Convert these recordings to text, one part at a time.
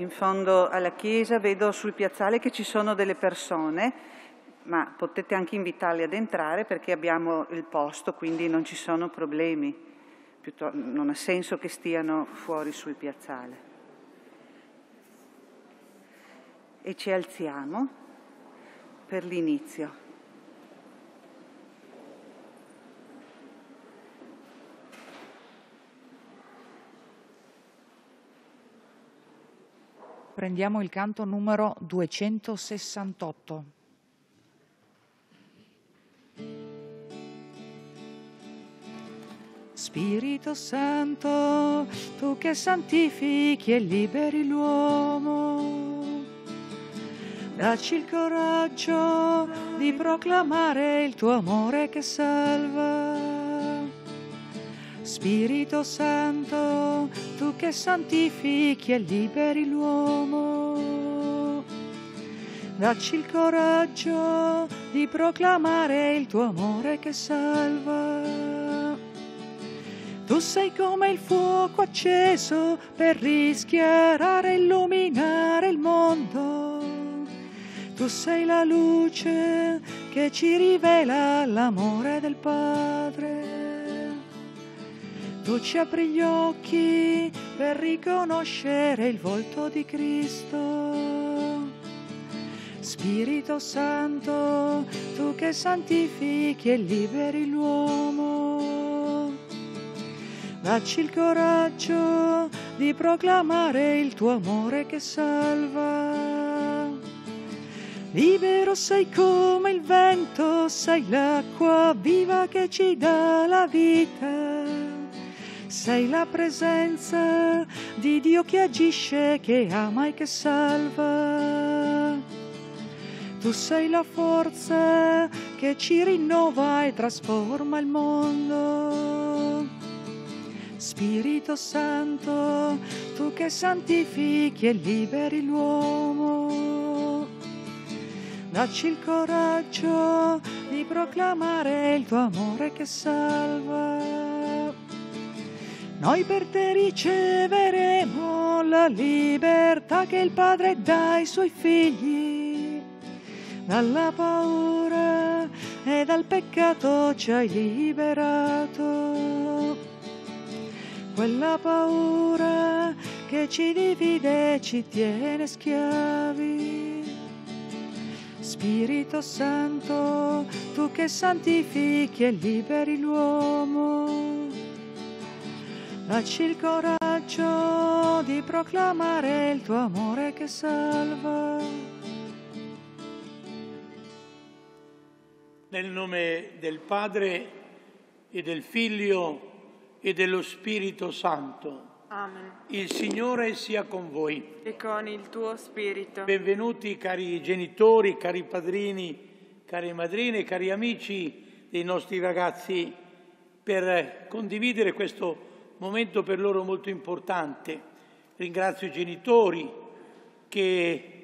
in fondo alla chiesa, vedo sul piazzale che ci sono delle persone, ma potete anche invitarli ad entrare perché abbiamo il posto, quindi non ci sono problemi. non ha senso che stiano fuori sul piazzale. E ci alziamo per l'inizio. Prendiamo il canto numero 268. Spirito Santo, tu che santifichi e liberi l'uomo, dacci il coraggio di proclamare il tuo amore che salva Spirito Santo, tu che santifichi e liberi l'uomo, dacci il coraggio di proclamare il tuo amore che salva. Tu sei come il fuoco acceso per rischiarare e illuminare il mondo. Tu sei la luce che ci rivela l'amore del Padre. Tu ci apri gli occhi per riconoscere il volto di Cristo. Spirito Santo, tu che santifichi e liberi l'uomo, dacci il coraggio di proclamare il tuo amore che salva. Libero sei come il vento, sei l'acqua viva che ci dà la vita sei la presenza di Dio che agisce, che ama e che salva. Tu sei la forza che ci rinnova e trasforma il mondo. Spirito Santo, tu che santifichi e liberi l'uomo, dacci il coraggio di proclamare il tuo amore che salva. Noi per te riceveremo la libertà che il Padre dà ai suoi figli. Dalla paura e dal peccato ci hai liberato. Quella paura che ci divide e ci tiene schiavi. Spirito Santo, tu che santifichi e liberi l'uomo Dacci il coraggio di proclamare il tuo amore che salva. Nel nome del Padre e del Figlio e dello Spirito Santo. Amen. Il Signore sia con voi. E con il tuo spirito. Benvenuti cari genitori, cari padrini, cari madrine, cari amici dei nostri ragazzi per condividere questo momento per loro molto importante. Ringrazio i genitori che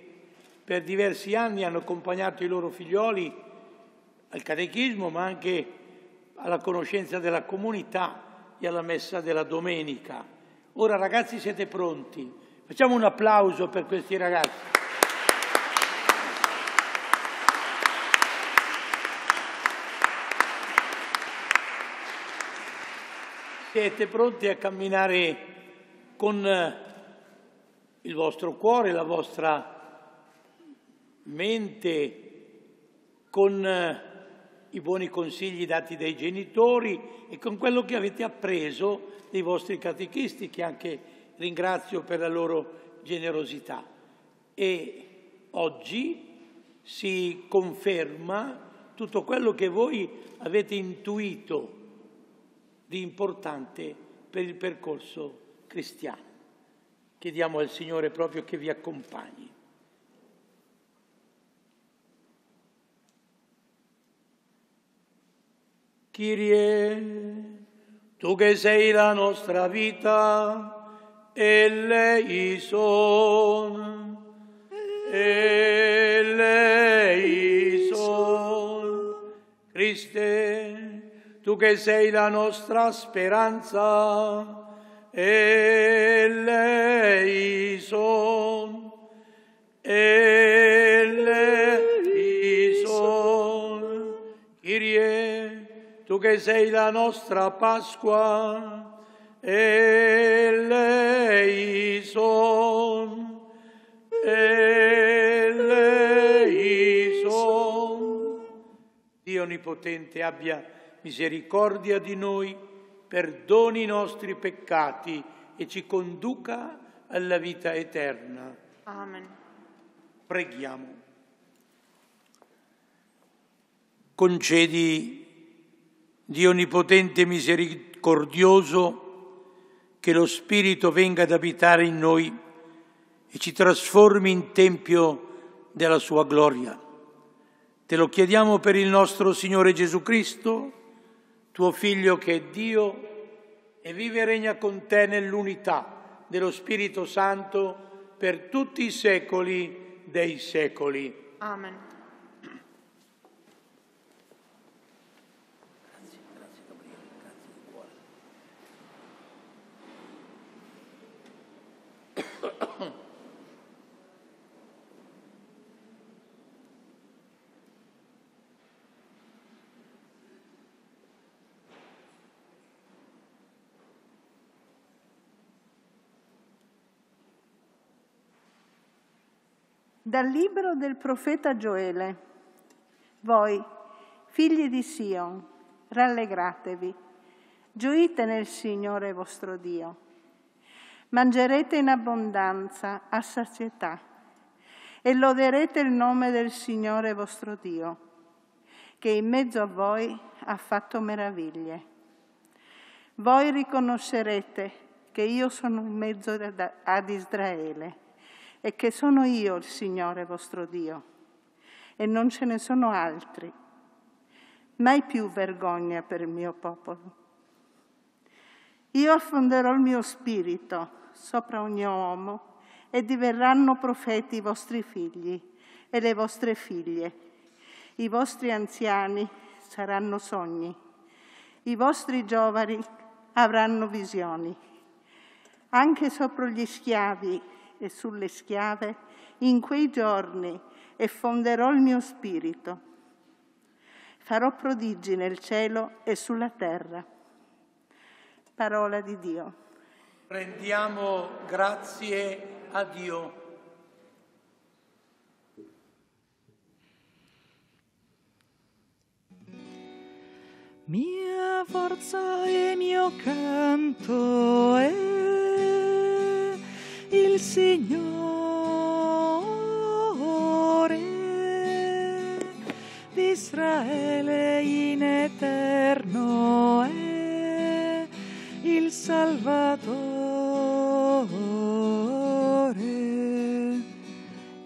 per diversi anni hanno accompagnato i loro figlioli al catechismo, ma anche alla conoscenza della comunità e alla messa della domenica. Ora ragazzi siete pronti? Facciamo un applauso per questi ragazzi. Siete pronti a camminare con eh, il vostro cuore, la vostra mente, con eh, i buoni consigli dati dai genitori e con quello che avete appreso dei vostri catechisti, che anche ringrazio per la loro generosità. E oggi si conferma tutto quello che voi avete intuito di importante per il percorso cristiano. Chiediamo al Signore proprio che vi accompagni. Kyrie, tu che sei la nostra vita, e lei son, e lei son, Cristo tu che sei la nostra speranza, eleison, eleison. Kyrie, tu che sei la nostra Pasqua, eleison, eleison. Dio Onnipotente abbia misericordia di noi, perdoni i nostri peccati e ci conduca alla vita eterna. Amen. Preghiamo. Concedi, Dio Onnipotente e misericordioso, che lo Spirito venga ad abitare in noi e ci trasformi in tempio della sua gloria. Te lo chiediamo per il nostro Signore Gesù Cristo, tuo Figlio che è Dio e vive e regna con te nell'unità dello Spirito Santo per tutti i secoli dei secoli. Amen. Dal libro del profeta Gioele. Voi, figli di Sion, rallegratevi, gioite nel Signore vostro Dio. Mangerete in abbondanza, a sazietà, e loderete il nome del Signore vostro Dio, che in mezzo a voi ha fatto meraviglie. Voi riconoscerete che io sono in mezzo ad Israele e che sono io il Signore vostro Dio e non ce ne sono altri. Mai più vergogna per il mio popolo. Io affonderò il mio spirito sopra ogni uomo e diverranno profeti i vostri figli e le vostre figlie. I vostri anziani saranno sogni, i vostri giovani avranno visioni. Anche sopra gli schiavi e sulle schiave in quei giorni e fonderò il mio spirito. Farò prodigi nel cielo e sulla terra. Parola di Dio. Rendiamo grazie a Dio. Mia forza e mio canto è il Signore d'Israele in eterno è il Salvatore.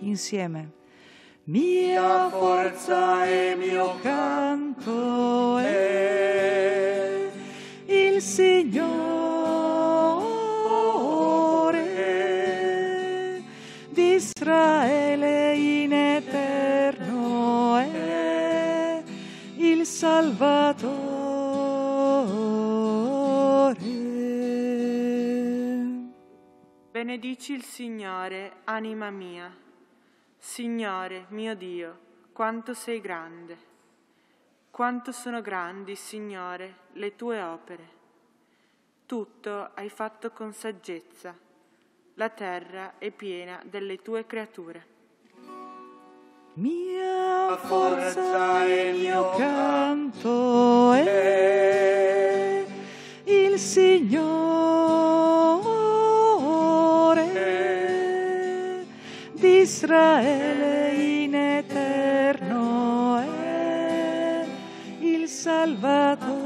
Insieme. Mia forza e mio canto è il Signore d'Israele in eterno è il Salvatore. Benedici il Signore, anima mia. Signore, mio Dio, quanto sei grande. Quanto sono grandi, Signore, le tue opere. Tutto hai fatto con saggezza. La terra è piena delle tue creature. Mia forza e mio canto è il Signore d'Israele in eterno è il Salvatore.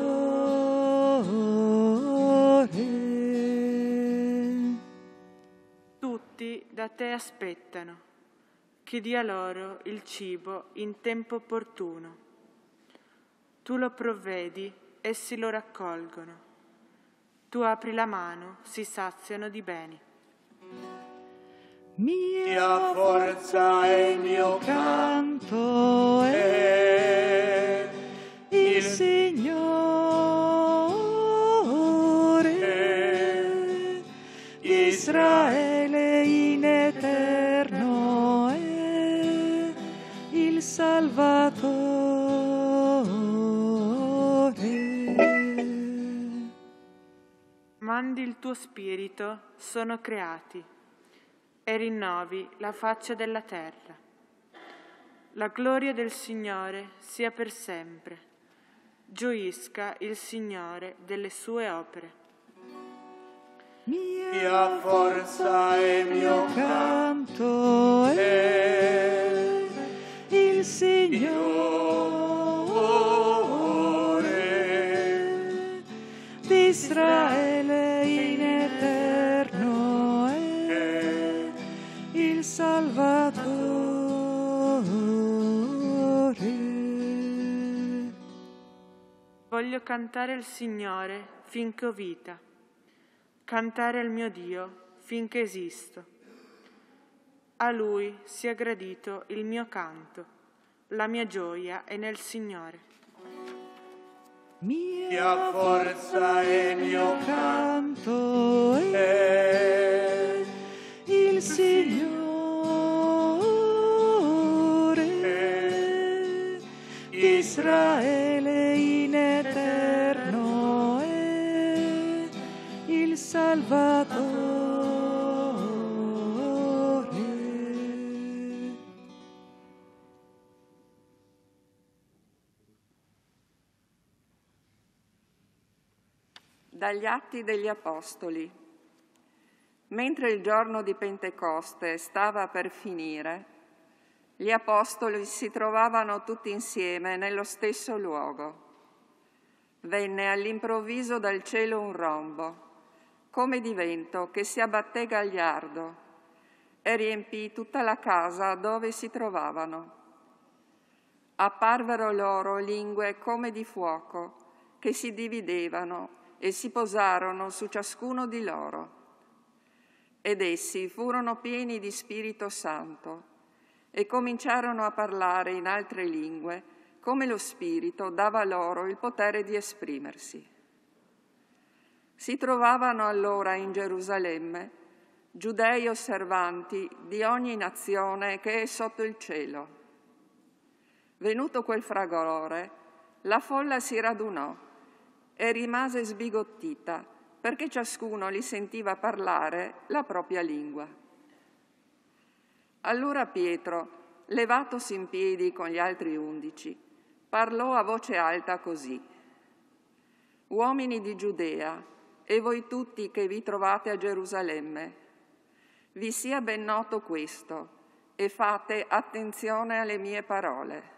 Da te aspettano. Che dia loro il cibo in tempo opportuno. Tu lo provvedi, essi lo raccolgono. Tu apri la mano, si saziano di beni. Mia forza e mio canto è tuo spirito sono creati e rinnovi la faccia della terra. La gloria del Signore sia per sempre. Gioisca il Signore delle sue opere. Mia forza e mio canto è il Signore Voglio cantare al Signore finché ho vita, cantare al mio Dio finché esisto. A Lui sia gradito il mio canto, la mia gioia è nel Signore. Mia forza e mio canto. è il Signore Israele Salvatore. Dagli Atti degli Apostoli. Mentre il giorno di Pentecoste stava per finire, gli Apostoli si trovavano tutti insieme nello stesso luogo. Venne all'improvviso dal cielo un rombo, come di vento che si abbatté gagliardo, e riempì tutta la casa dove si trovavano. Apparvero loro lingue come di fuoco, che si dividevano e si posarono su ciascuno di loro. Ed essi furono pieni di Spirito Santo e cominciarono a parlare in altre lingue, come lo Spirito dava loro il potere di esprimersi. Si trovavano allora in Gerusalemme giudei osservanti di ogni nazione che è sotto il cielo. Venuto quel fragore, la folla si radunò e rimase sbigottita perché ciascuno li sentiva parlare la propria lingua. Allora Pietro, levatosi in piedi con gli altri undici, parlò a voce alta così. Uomini di Giudea e voi tutti che vi trovate a Gerusalemme, vi sia ben noto questo e fate attenzione alle mie parole.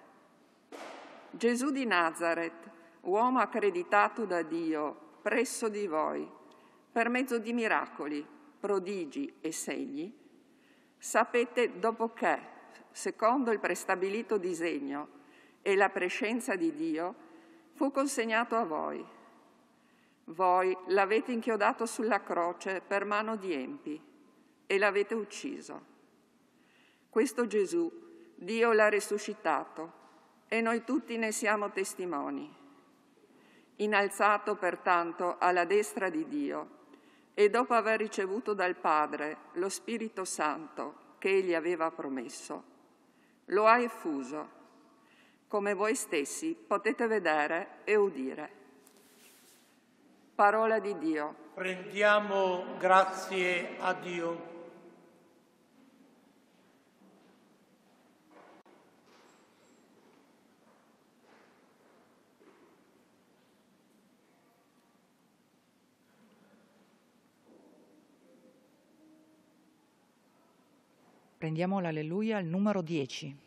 Gesù di Nazareth, uomo accreditato da Dio presso di voi, per mezzo di miracoli, prodigi e segni, sapete dopo che, secondo il prestabilito disegno e la prescenza di Dio, fu consegnato a voi. Voi l'avete inchiodato sulla croce per mano di empi e l'avete ucciso. Questo Gesù Dio l'ha risuscitato e noi tutti ne siamo testimoni. Innalzato pertanto alla destra di Dio e dopo aver ricevuto dal Padre lo Spirito Santo che egli aveva promesso, lo ha effuso, come voi stessi potete vedere e udire. Parola di Dio. Rendiamo grazie a Dio. Prendiamo l'alleluia al numero 10.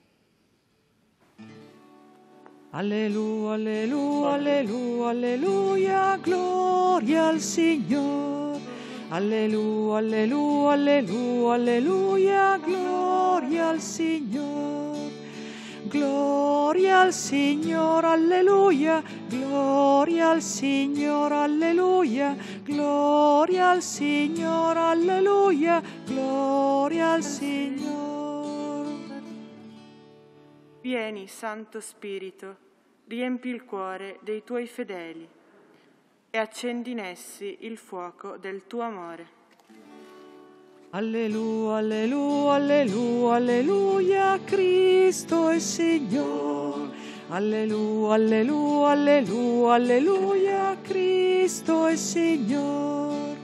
Alleluia, alleluia, alleluia, alleluia, gloria al Signore. Alleluia, alleluia, alleluia, alleluia, gloria al Signore. Gloria al Signore, alleluia, gloria al Signore, alleluia, gloria al Signore, alleluia, gloria al Signore. Vieni, Santo Spirito, riempi il cuore dei tuoi fedeli e accendi in essi il fuoco del tuo amore. Alleluia, alleluia, alleluia, alleluia, Cristo è Signore. Alleluia, alleluia, alleluia, alleluia, Cristo è Signore.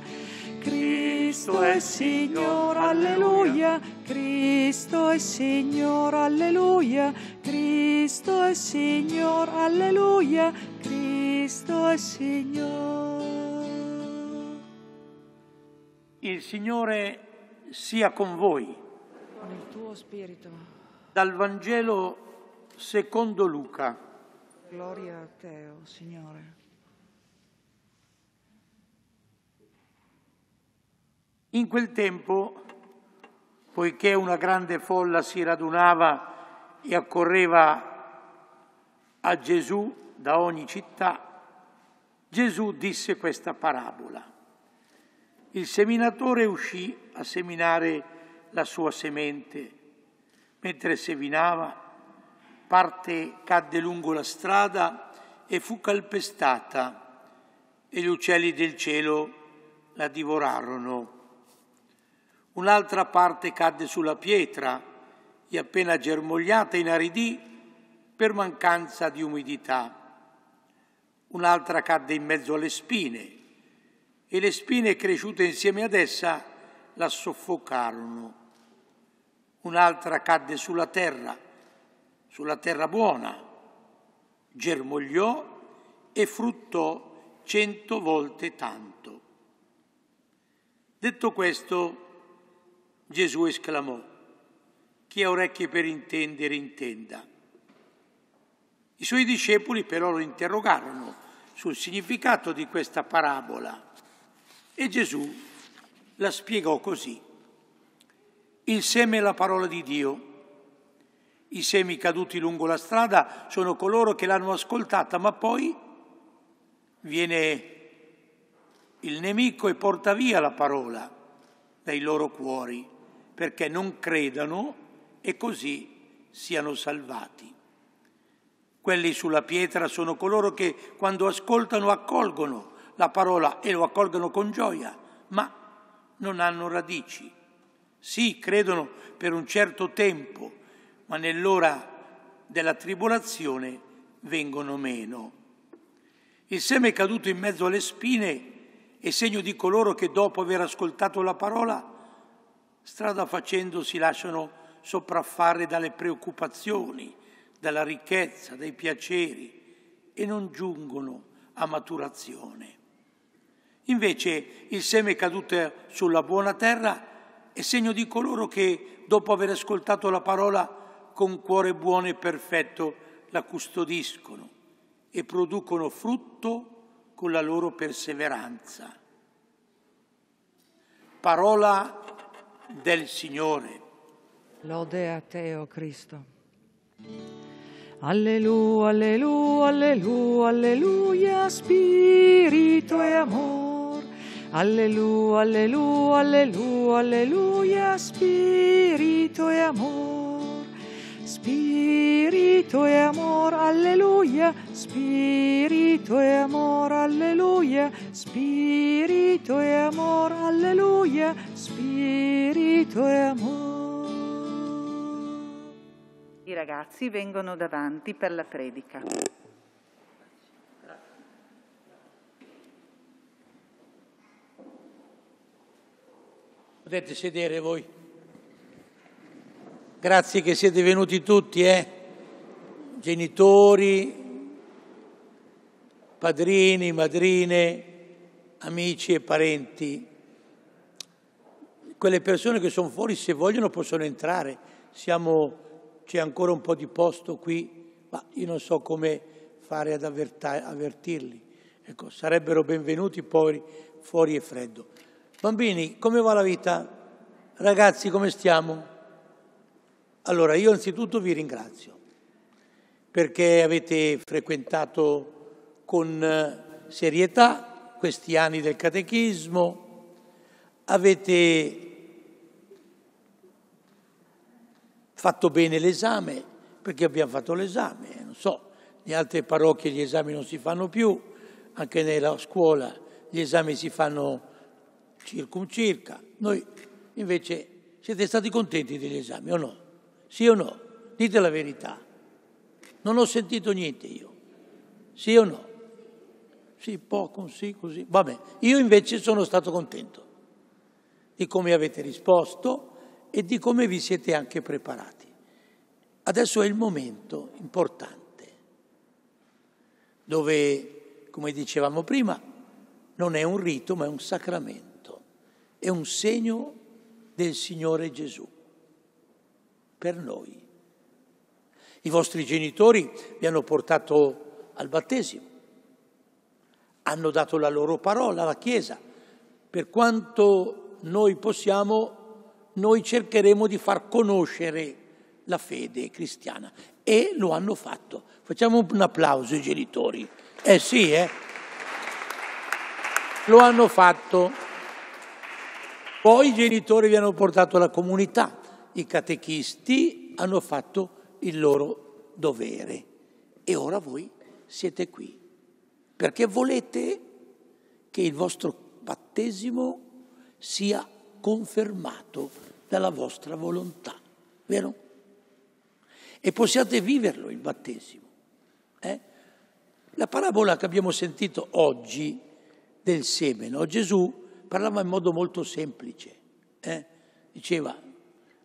Cristo è Signore, alleluia. Cristo è Signore, alleluia. Cristo è Signore, alleluia. Cristo è Signore. Il Signore sia con voi. Con il tuo spirito. Dal Vangelo secondo Luca. Gloria a te, oh Signore. In quel tempo, poiché una grande folla si radunava e accorreva a Gesù da ogni città, Gesù disse questa parabola. Il seminatore uscì a seminare la sua semente. Mentre seminava, parte cadde lungo la strada e fu calpestata e gli uccelli del cielo la divorarono. Un'altra parte cadde sulla pietra e appena germogliata inaridì per mancanza di umidità. Un'altra cadde in mezzo alle spine e le spine cresciute insieme ad essa la soffocarono. Un'altra cadde sulla terra, sulla terra buona, germogliò e fruttò cento volte tanto. Detto questo, Gesù esclamò, chi ha orecchie per intendere intenda. I suoi discepoli però lo interrogarono sul significato di questa parabola e Gesù la spiegò così. Il seme è la parola di Dio. I semi caduti lungo la strada sono coloro che l'hanno ascoltata, ma poi viene il nemico e porta via la parola dai loro cuori perché non credano e così siano salvati. Quelli sulla pietra sono coloro che quando ascoltano accolgono la parola e lo accolgono con gioia, ma non hanno radici. Sì, credono per un certo tempo, ma nell'ora della tribolazione vengono meno. Il seme caduto in mezzo alle spine è segno di coloro che dopo aver ascoltato la parola strada facendo si lasciano sopraffare dalle preoccupazioni, dalla ricchezza, dai piaceri e non giungono a maturazione. Invece il seme caduto sulla buona terra è segno di coloro che, dopo aver ascoltato la parola, con cuore buono e perfetto la custodiscono e producono frutto con la loro perseveranza. Parola del Signore. Lode a te, o oh Cristo. Alleluia, alleluia, alleluia, alleluia, spirito e amor. Alleluia, alleluia, alleluia, alleluia, spirito e amor. Spirito e amor, alleluia, spirito e amor, alleluia, spirito e amor, alleluia, spirito e amor. I ragazzi vengono davanti per la predica. Potete sedere voi. Grazie che siete venuti tutti, eh? genitori, padrini, madrine, amici e parenti. Quelle persone che sono fuori, se vogliono, possono entrare. C'è ancora un po' di posto qui, ma io non so come fare ad avvertirli. Ecco, sarebbero benvenuti poveri fuori e freddo. Bambini, come va la vita? Ragazzi, come stiamo? Allora, io anzitutto vi ringrazio perché avete frequentato con eh, serietà questi anni del catechismo, avete fatto bene l'esame, perché abbiamo fatto l'esame, non so, in altre parrocchie gli esami non si fanno più, anche nella scuola gli esami si fanno circumcirca. Noi invece siete stati contenti degli esami o no? Sì o no? Dite la verità. Non ho sentito niente io. Sì o no? Sì, poco, sì, così. Vabbè, io invece sono stato contento. di come avete risposto e di come vi siete anche preparati. Adesso è il momento importante dove, come dicevamo prima, non è un rito ma è un sacramento, è un segno del Signore Gesù per noi. I vostri genitori vi hanno portato al battesimo, hanno dato la loro parola alla Chiesa. Per quanto noi possiamo, noi cercheremo di far conoscere la fede cristiana e lo hanno fatto. Facciamo un applauso ai genitori. Eh sì, eh. Lo hanno fatto. Poi i genitori vi hanno portato la comunità, i catechisti hanno fatto il loro dovere e ora voi siete qui perché volete che il vostro battesimo sia confermato dalla vostra volontà, vero? E possiate viverlo il battesimo. Eh? La parabola che abbiamo sentito oggi del seme, no? Gesù parlava in modo molto semplice, eh? diceva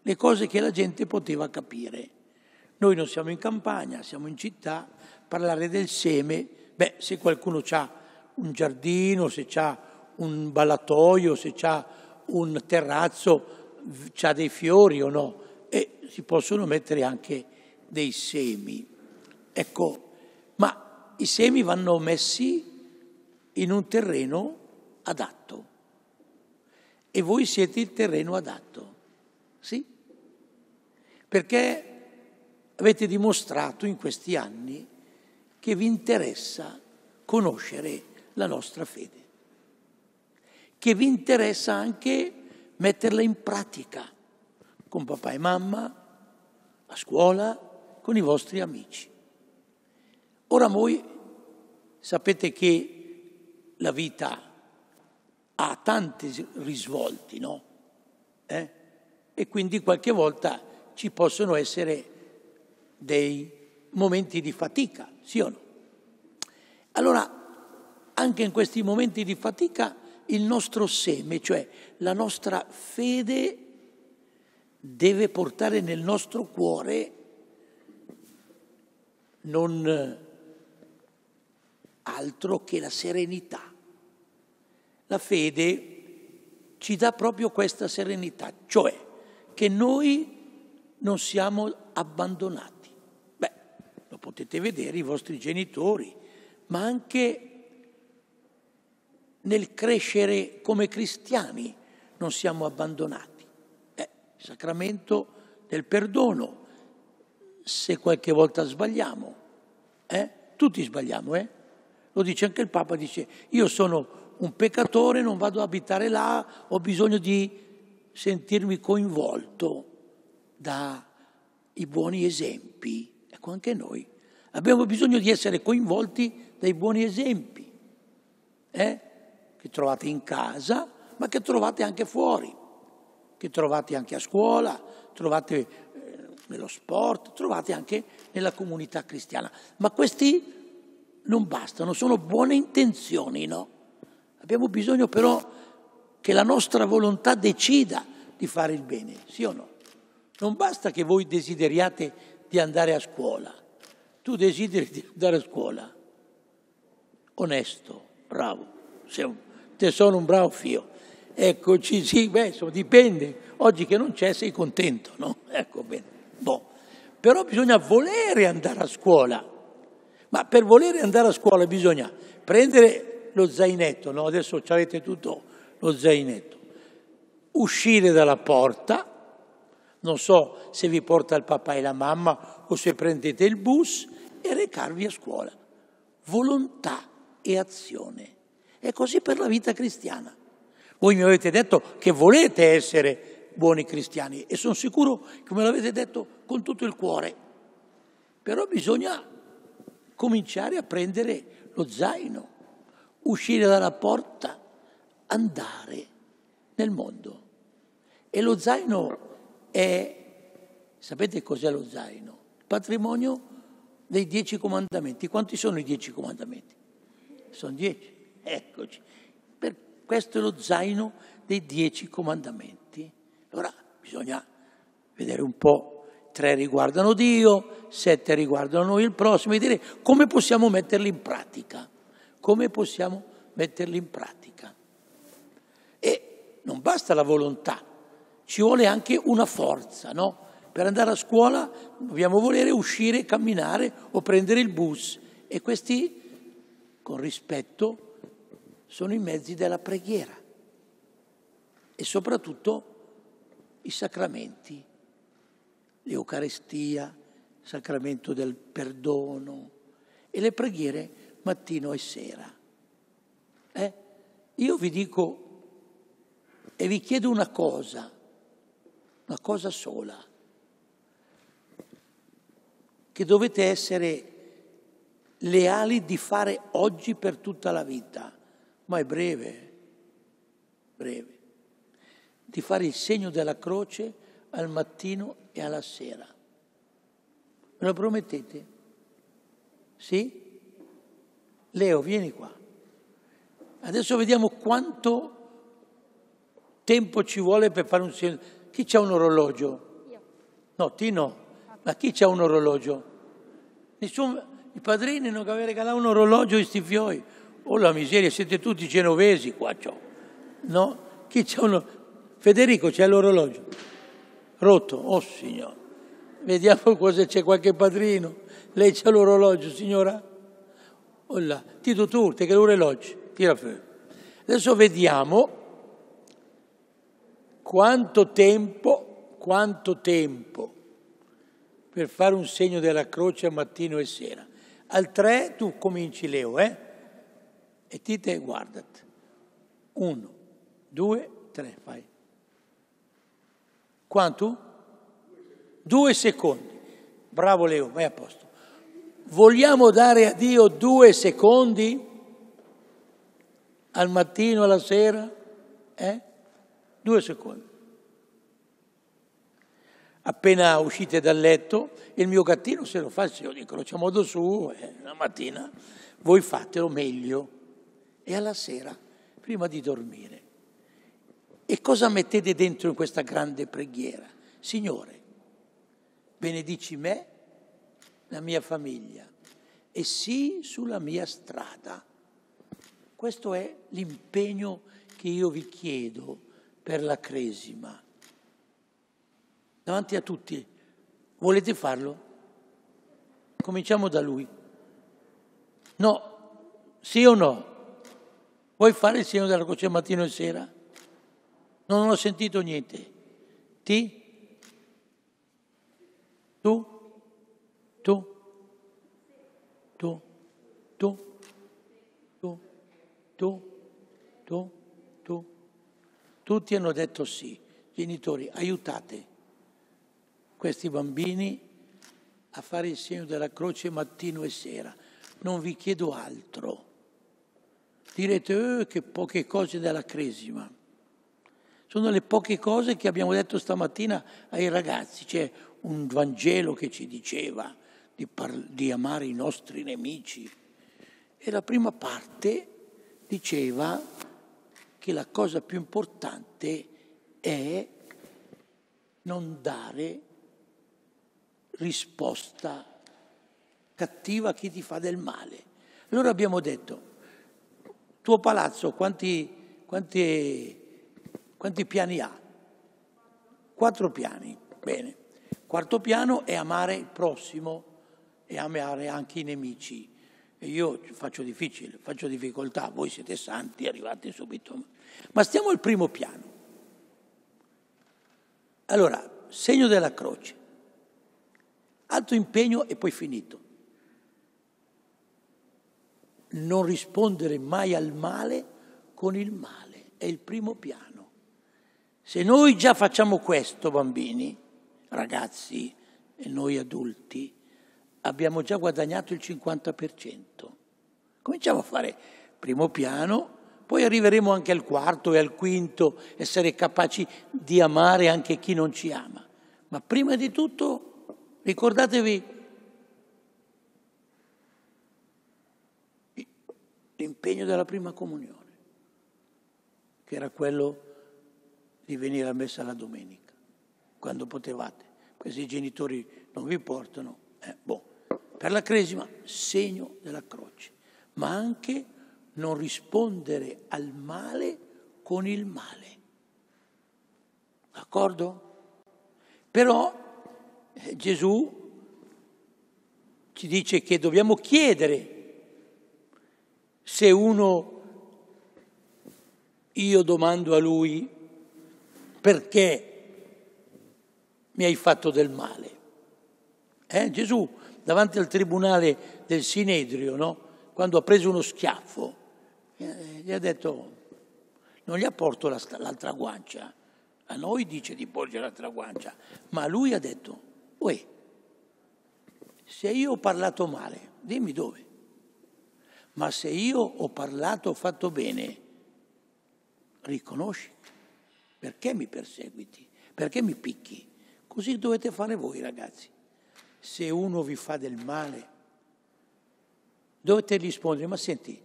le cose che la gente poteva capire. Noi non siamo in campagna, siamo in città, parlare del seme, beh, se qualcuno ha un giardino, se ha un ballatoio, se ha un terrazzo, ha dei fiori o no, e si possono mettere anche dei semi. Ecco, ma i semi vanno messi in un terreno adatto e voi siete il terreno adatto? Perché avete dimostrato in questi anni che vi interessa conoscere la nostra fede, che vi interessa anche metterla in pratica con papà e mamma, a scuola, con i vostri amici. Ora voi sapete che la vita ha tanti risvolti, no? Eh? E quindi qualche volta ci possono essere dei momenti di fatica, sì o no? Allora, anche in questi momenti di fatica, il nostro seme, cioè la nostra fede, deve portare nel nostro cuore non altro che la serenità. La fede ci dà proprio questa serenità, cioè che noi non siamo abbandonati. Beh, lo potete vedere i vostri genitori, ma anche nel crescere come cristiani non siamo abbandonati. Eh, sacramento del perdono, se qualche volta sbagliamo, eh? tutti sbagliamo, eh? lo dice anche il Papa, dice io sono un peccatore, non vado ad abitare là, ho bisogno di sentirmi coinvolto dai buoni esempi. Ecco, anche noi abbiamo bisogno di essere coinvolti dai buoni esempi, eh? che trovate in casa, ma che trovate anche fuori, che trovate anche a scuola, trovate eh, nello sport, trovate anche nella comunità cristiana. Ma questi non bastano, sono buone intenzioni, no? Abbiamo bisogno però che la nostra volontà decida di fare il bene, sì o no? Non basta che voi desideriate di andare a scuola. Tu desideri di andare a scuola. Onesto, bravo, un, te sono un bravo figlio. Eccoci, sì, beh, insomma, dipende. Oggi che non c'è sei contento, no? Ecco bene. Boh. Però bisogna volere andare a scuola. Ma per volere andare a scuola bisogna prendere lo zainetto, no? Adesso avete tutto lo zainetto. Uscire dalla porta, non so se vi porta il papà e la mamma o se prendete il bus e recarvi a scuola. Volontà e azione. È così per la vita cristiana. Voi mi avete detto che volete essere buoni cristiani e sono sicuro che me l'avete detto con tutto il cuore. Però bisogna cominciare a prendere lo zaino, uscire dalla porta, andare nel mondo. E lo zaino è, sapete cos'è lo zaino? Patrimonio dei dieci comandamenti. Quanti sono i dieci comandamenti? Sono dieci, eccoci. Per Questo è lo zaino dei dieci comandamenti. Allora bisogna vedere un po'. Tre riguardano Dio, sette riguardano noi il prossimo, e dire come possiamo metterli in pratica. Come possiamo metterli in pratica. E non basta la volontà, ci vuole anche una forza, no? Per andare a scuola dobbiamo volere uscire, camminare o prendere il bus. E questi, con rispetto, sono i mezzi della preghiera e soprattutto i sacramenti, l'Eucarestia, il sacramento del perdono e le preghiere mattino e sera. Eh? Io vi dico e vi chiedo una cosa, una cosa sola, che dovete essere leali di fare oggi per tutta la vita, ma è breve, breve, di fare il segno della croce al mattino e alla sera. Me lo promettete? Sì? Leo, vieni qua. Adesso vediamo quanto tempo ci vuole per fare un segno. Chi c'ha un orologio? Io. No, ti no. Ma chi c'ha un orologio? Nessuno, i padrini non aveva regalato un orologio di sti fioi. Oh la miseria, siete tutti genovesi qua, ciò. No? Chi c'ha uno? Federico c'è l'orologio. Rotto, oh signore. Vediamo cosa c'è qualche padrino. Lei c'ha l'orologio, signora? Oh là, Tito tu, te che l'orologio. Tira fuori. Adesso vediamo quanto tempo, quanto tempo per fare un segno della croce mattino e sera. Al tre tu cominci Leo, eh? E ti te guardati. Uno, due, tre, fai. Quanto? Due secondi. Bravo Leo, vai a posto. Vogliamo dare a Dio due secondi? Al mattino, alla sera? Eh? Due secondi appena uscite dal letto, il mio gattino se lo fa, se lo dico, a modo suo, eh, la mattina, voi fatelo meglio. E alla sera, prima di dormire. E cosa mettete dentro in questa grande preghiera? Signore, benedici me, la mia famiglia, e sì sulla mia strada. Questo è l'impegno che io vi chiedo per la cresima davanti a tutti. Volete farlo? Cominciamo da lui. No, sì o no? Vuoi fare il segno della croce mattino e sera? Non ho sentito niente. Ti? Tu? Tu? Tu? Tu? Tu? Tu? Tu? Tu? Tutti hanno detto sì. Genitori, aiutate questi bambini a fare il segno della croce mattino e sera. Non vi chiedo altro. Direte, eh, che poche cose della cresima. Sono le poche cose che abbiamo detto stamattina ai ragazzi. C'è un Vangelo che ci diceva di, par- di amare i nostri nemici. E la prima parte diceva che la cosa più importante è non dare risposta cattiva a chi ti fa del male. Allora abbiamo detto, tuo palazzo quanti, quanti, quanti piani ha? Quattro piani, bene. Quarto piano è amare il prossimo e amare anche i nemici. E io faccio difficile, faccio difficoltà, voi siete santi, arrivate subito. Ma stiamo al primo piano. Allora, segno della croce. Alto impegno e poi finito. Non rispondere mai al male con il male, è il primo piano. Se noi già facciamo questo, bambini, ragazzi e noi adulti, abbiamo già guadagnato il 50%. Cominciamo a fare primo piano, poi arriveremo anche al quarto e al quinto, essere capaci di amare anche chi non ci ama. Ma prima di tutto Ricordatevi l'impegno della prima comunione. che era quello di venire a messa la domenica, quando potevate. Questi genitori non vi portano, eh, boh. Per la cresima, segno della croce, ma anche non rispondere al male con il male. D'accordo? Però eh, Gesù ci dice che dobbiamo chiedere se uno, io domando a lui, perché mi hai fatto del male? Eh? Gesù davanti al tribunale del Sinedrio, no? quando ha preso uno schiaffo, eh, gli ha detto, non gli ha porto la, l'altra guancia, a noi dice di porgere l'altra guancia, ma lui ha detto, uè, se io ho parlato male, dimmi dove. Ma se io ho parlato, ho fatto bene, riconosci. Perché mi perseguiti? Perché mi picchi? Così dovete fare voi ragazzi. Se uno vi fa del male, dovete rispondere, ma senti,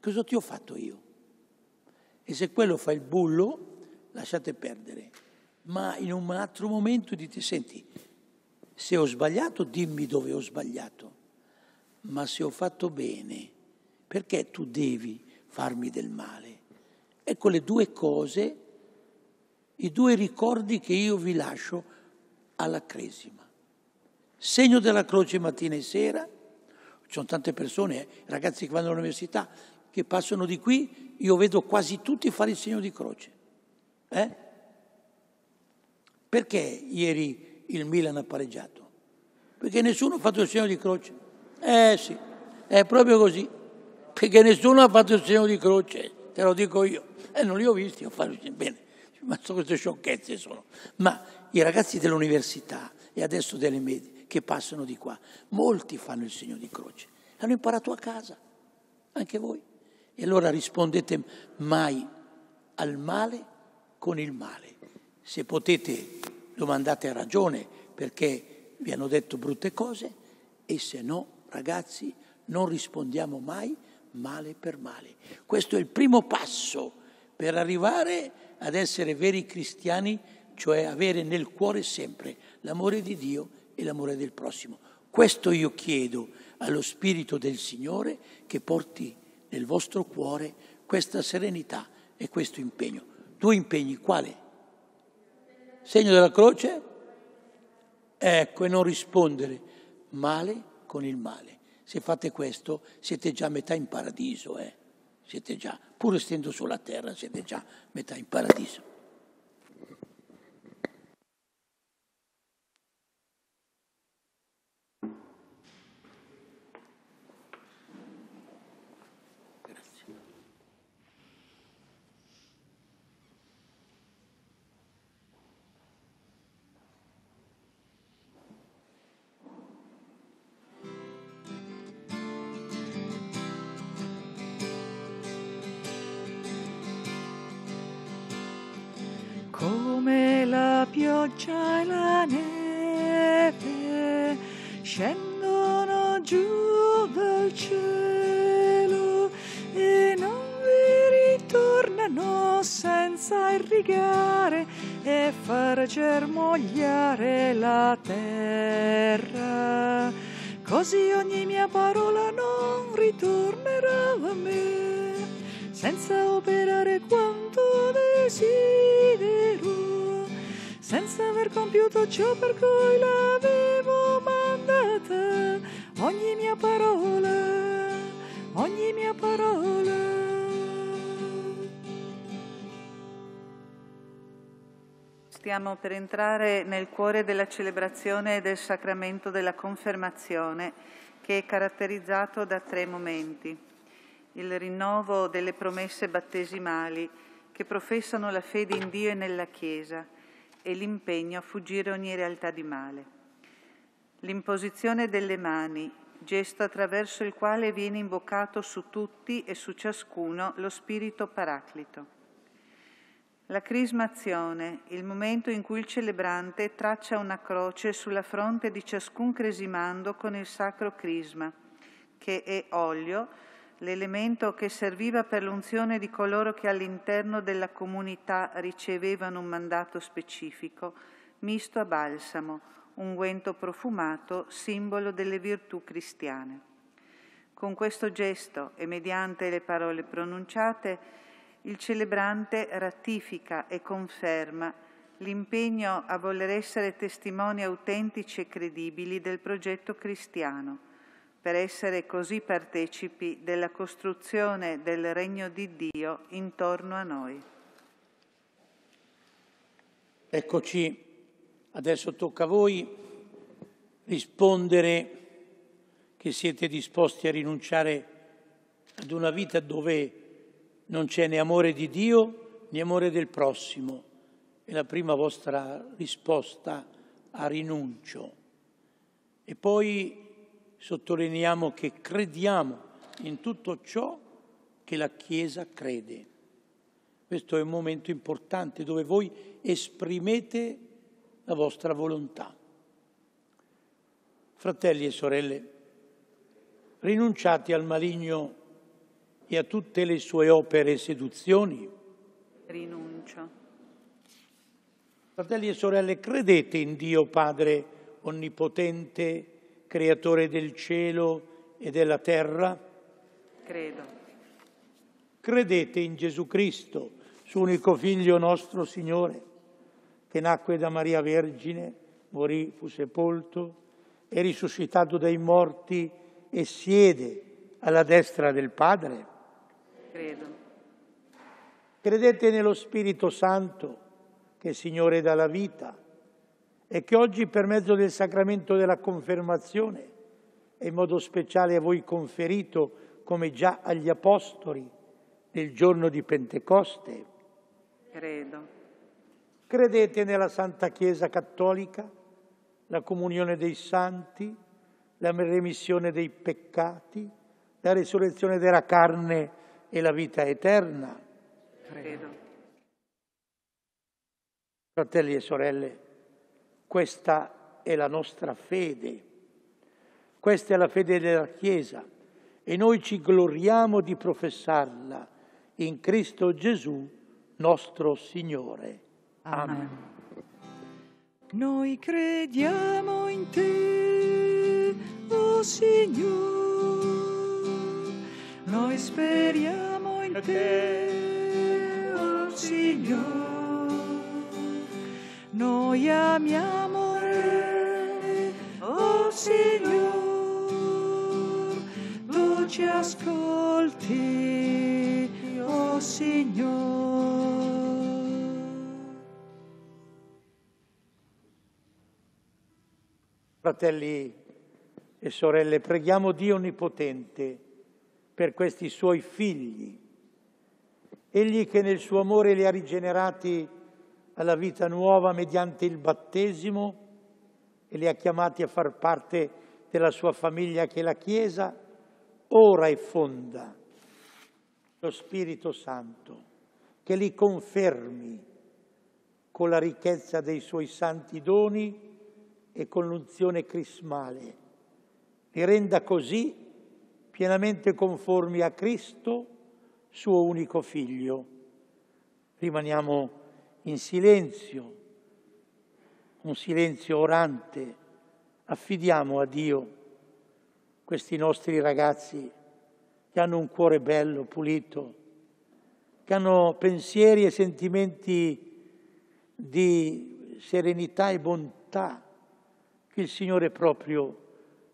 cosa ti ho fatto io? E se quello fa il bullo, lasciate perdere. Ma in un altro momento dite, senti, se ho sbagliato, dimmi dove ho sbagliato. Ma se ho fatto bene, perché tu devi farmi del male? Ecco le due cose, i due ricordi che io vi lascio alla cresima. Segno della croce mattina e sera, ci sono tante persone, eh, ragazzi che vanno all'università, che passano di qui, io vedo quasi tutti fare il segno di croce. Eh? Perché ieri il Milan ha pareggiato? Perché nessuno ha fatto il segno di croce. Eh sì, è proprio così perché nessuno ha fatto il segno di croce, te lo dico io. E non li ho visti, ho fatto bene, ma sono queste sciocchezze sono. Ma i ragazzi dell'università e adesso delle medie che passano di qua, molti fanno il segno di croce. L'hanno imparato a casa, anche voi. E allora rispondete mai al male con il male. Se potete domandate a ragione perché vi hanno detto brutte cose e se no, ragazzi, non rispondiamo mai male per male. Questo è il primo passo per arrivare ad essere veri cristiani, cioè avere nel cuore sempre l'amore di Dio e l'amore del prossimo. Questo io chiedo allo Spirito del Signore che porti nel vostro cuore questa serenità e questo impegno. Due impegni, quale? Segno della croce? Ecco, e non rispondere male con il male. Se fate questo siete già metà in paradiso, eh? siete già, pur essendo sulla terra, siete già metà in paradiso. E la neve scendono giù dal cielo e non vi ritornano senza irrigare e far germogliare la terra. Così ogni mia parola non ritornerà a me senza operare quanto desidero senza aver compiuto ciò per cui l'avevo mandata, ogni mia parola, ogni mia parola. Stiamo per entrare nel cuore della celebrazione del sacramento della confermazione, che è caratterizzato da tre momenti. Il rinnovo delle promesse battesimali che professano la fede in Dio e nella Chiesa e l'impegno a fuggire ogni realtà di male. L'imposizione delle mani, gesto attraverso il quale viene invocato su tutti e su ciascuno lo Spirito Paraclito. La crismazione, il momento in cui il celebrante traccia una croce sulla fronte di ciascun cresimando con il sacro crisma, che è olio l'elemento che serviva per l'unzione di coloro che all'interno della comunità ricevevano un mandato specifico, misto a balsamo, unguento profumato, simbolo delle virtù cristiane. Con questo gesto e mediante le parole pronunciate, il celebrante ratifica e conferma l'impegno a voler essere testimoni autentici e credibili del progetto cristiano, per essere così partecipi della costruzione del regno di Dio intorno a noi. Eccoci, adesso tocca a voi rispondere che siete disposti a rinunciare ad una vita dove non c'è né amore di Dio né amore del prossimo. È la prima vostra risposta a rinuncio. E poi sottolineiamo che crediamo in tutto ciò che la Chiesa crede. Questo è un momento importante dove voi esprimete la vostra volontà. Fratelli e sorelle, rinunciate al maligno e a tutte le sue opere e seduzioni? Rinuncio. Fratelli e sorelle, credete in Dio Padre Onnipotente, Creatore del cielo e della terra? Credo. Credete in Gesù Cristo, suo unico Figlio nostro Signore, che nacque da Maria Vergine, morì, fu sepolto, è risuscitato dai morti e siede alla destra del Padre? Credo. Credete nello Spirito Santo, che è Signore dalla vita, e che oggi per mezzo del sacramento della confermazione è in modo speciale a voi conferito come già agli Apostoli nel giorno di Pentecoste. Credo. Credete nella Santa Chiesa Cattolica, la comunione dei santi, la remissione dei peccati, la risurrezione della carne e la vita eterna. Credo. Fratelli e sorelle, questa è la nostra fede, questa è la fede della Chiesa e noi ci gloriamo di professarla in Cristo Gesù, nostro Signore. Amen. Noi crediamo in te, oh Signore noi speriamo in te, oh Signore. Noi amiamo te, oh Signore. Tu ci ascolti, oh Signore. Fratelli e sorelle, preghiamo Dio Onnipotente per questi suoi figli. Egli che nel suo amore li ha rigenerati alla vita nuova mediante il battesimo e li ha chiamati a far parte della sua famiglia che è la Chiesa, ora e fonda lo Spirito Santo che li confermi con la ricchezza dei suoi santi doni e con l'unzione crismale. Li renda così pienamente conformi a Cristo, suo unico figlio. Rimaniamo in silenzio, un silenzio orante, affidiamo a Dio questi nostri ragazzi che hanno un cuore bello, pulito, che hanno pensieri e sentimenti di serenità e bontà, che il Signore proprio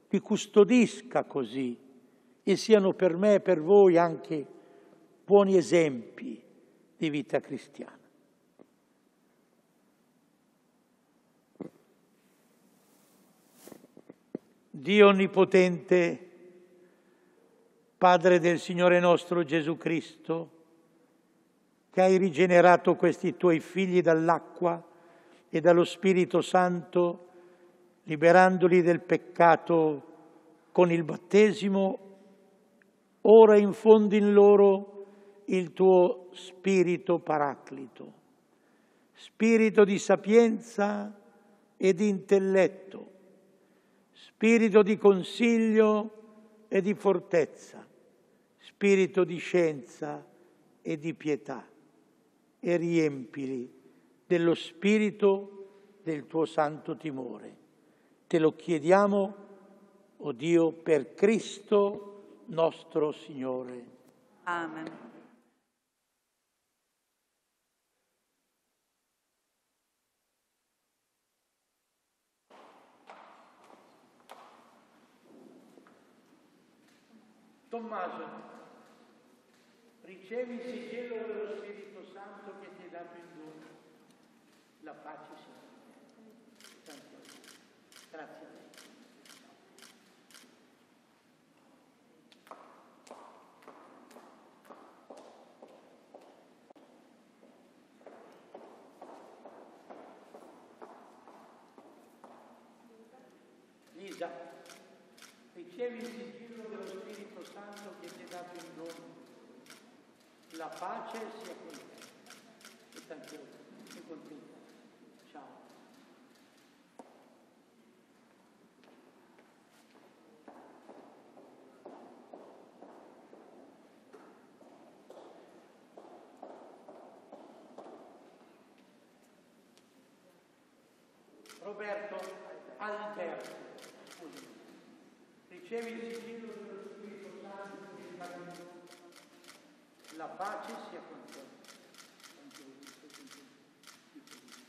li custodisca così e siano per me e per voi anche buoni esempi di vita cristiana. Dio Onnipotente, Padre del Signore nostro Gesù Cristo, che hai rigenerato questi tuoi figli dall'acqua e dallo Spirito Santo, liberandoli del peccato con il battesimo ora infondi in loro il tuo spirito paraclito, spirito di sapienza e di intelletto, spirito di consiglio e di fortezza, spirito di scienza e di pietà e riempili dello spirito del tuo santo timore. Te lo chiediamo, o oh Dio, per Cristo nostro Signore. Amen. Tommaso, ricevi il sigillo dello Spirito Santo che ti è dato in dono. La pace sia. Grazie. Lisa, ricevi il sigillo dello Spirito Santo che ti è dato in dono. La pace sia con te. E tanti sei contenta. Ciao. Roberto, all'interno, scusi, ricevi il sigillo dello Spirito Santo in dono. La pace sia con te.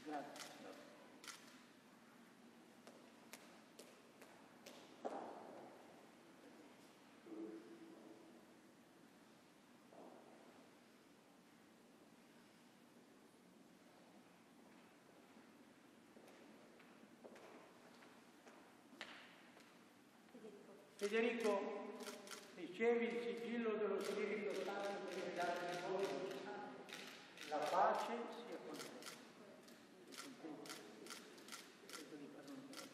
Grazie. Federico, ricevi il sigillo dello Spirito Santo che ti dà in dono. La pace sia con te. Sei contento? Cerco di farlo un po'.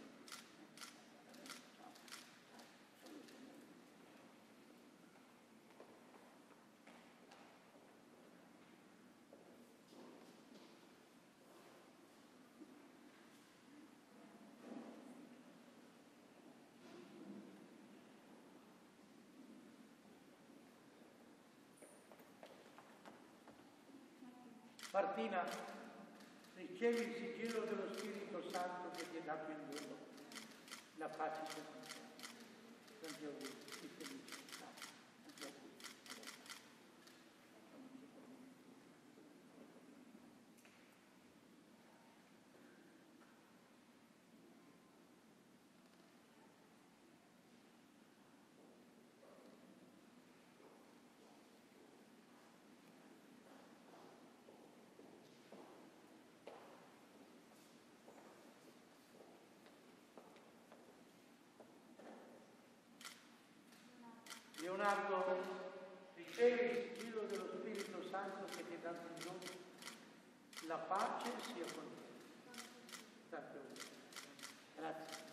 Martina, ricevi il sigillo dello Spirito Santo che ti è dato in dono. La pace con te. Tanti auguri, sii felice. Ciao. Tanti auguri. Leonardo, ricevi il sigillo dello Spirito Santo che ti è dato in dono. La pace sia con te. Auguri. Grazie.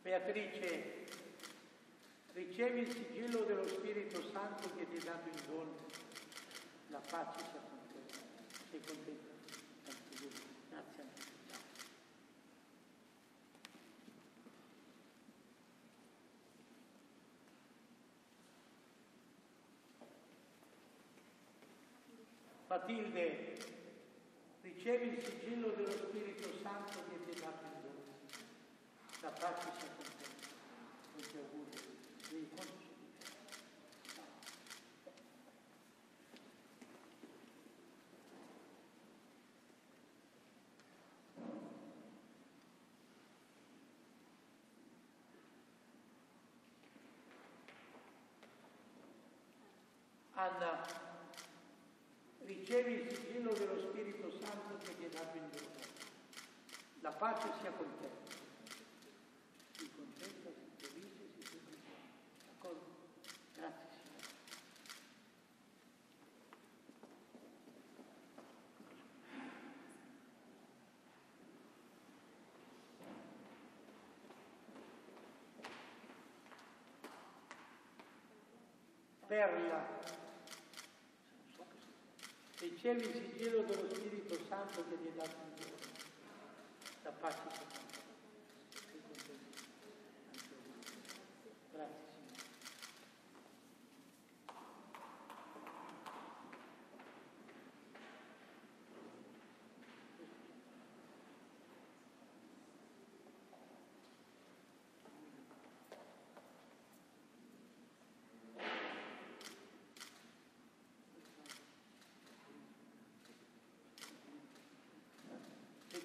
Beatrice, ricevi il sigillo dello Spirito Santo che ti è dato in dono. La pace sia con te. Sei contenta? Tanti auguri. Grazie a te. Ciao. Matilde, ricevi il sigillo dello Spirito Santo che ti è dato in dono. La pace sia con te. Tanti auguri. Devi te. Anna, ricevi il sigillo dello Spirito Santo che ti è dato in dono. La pace sia con te. Sii contenta, sii felice, sii felice. D'accordo? Grazie Signore. Perla, Ricevi il sigillo dello Spirito Santo che ti è dato in Dio. La pace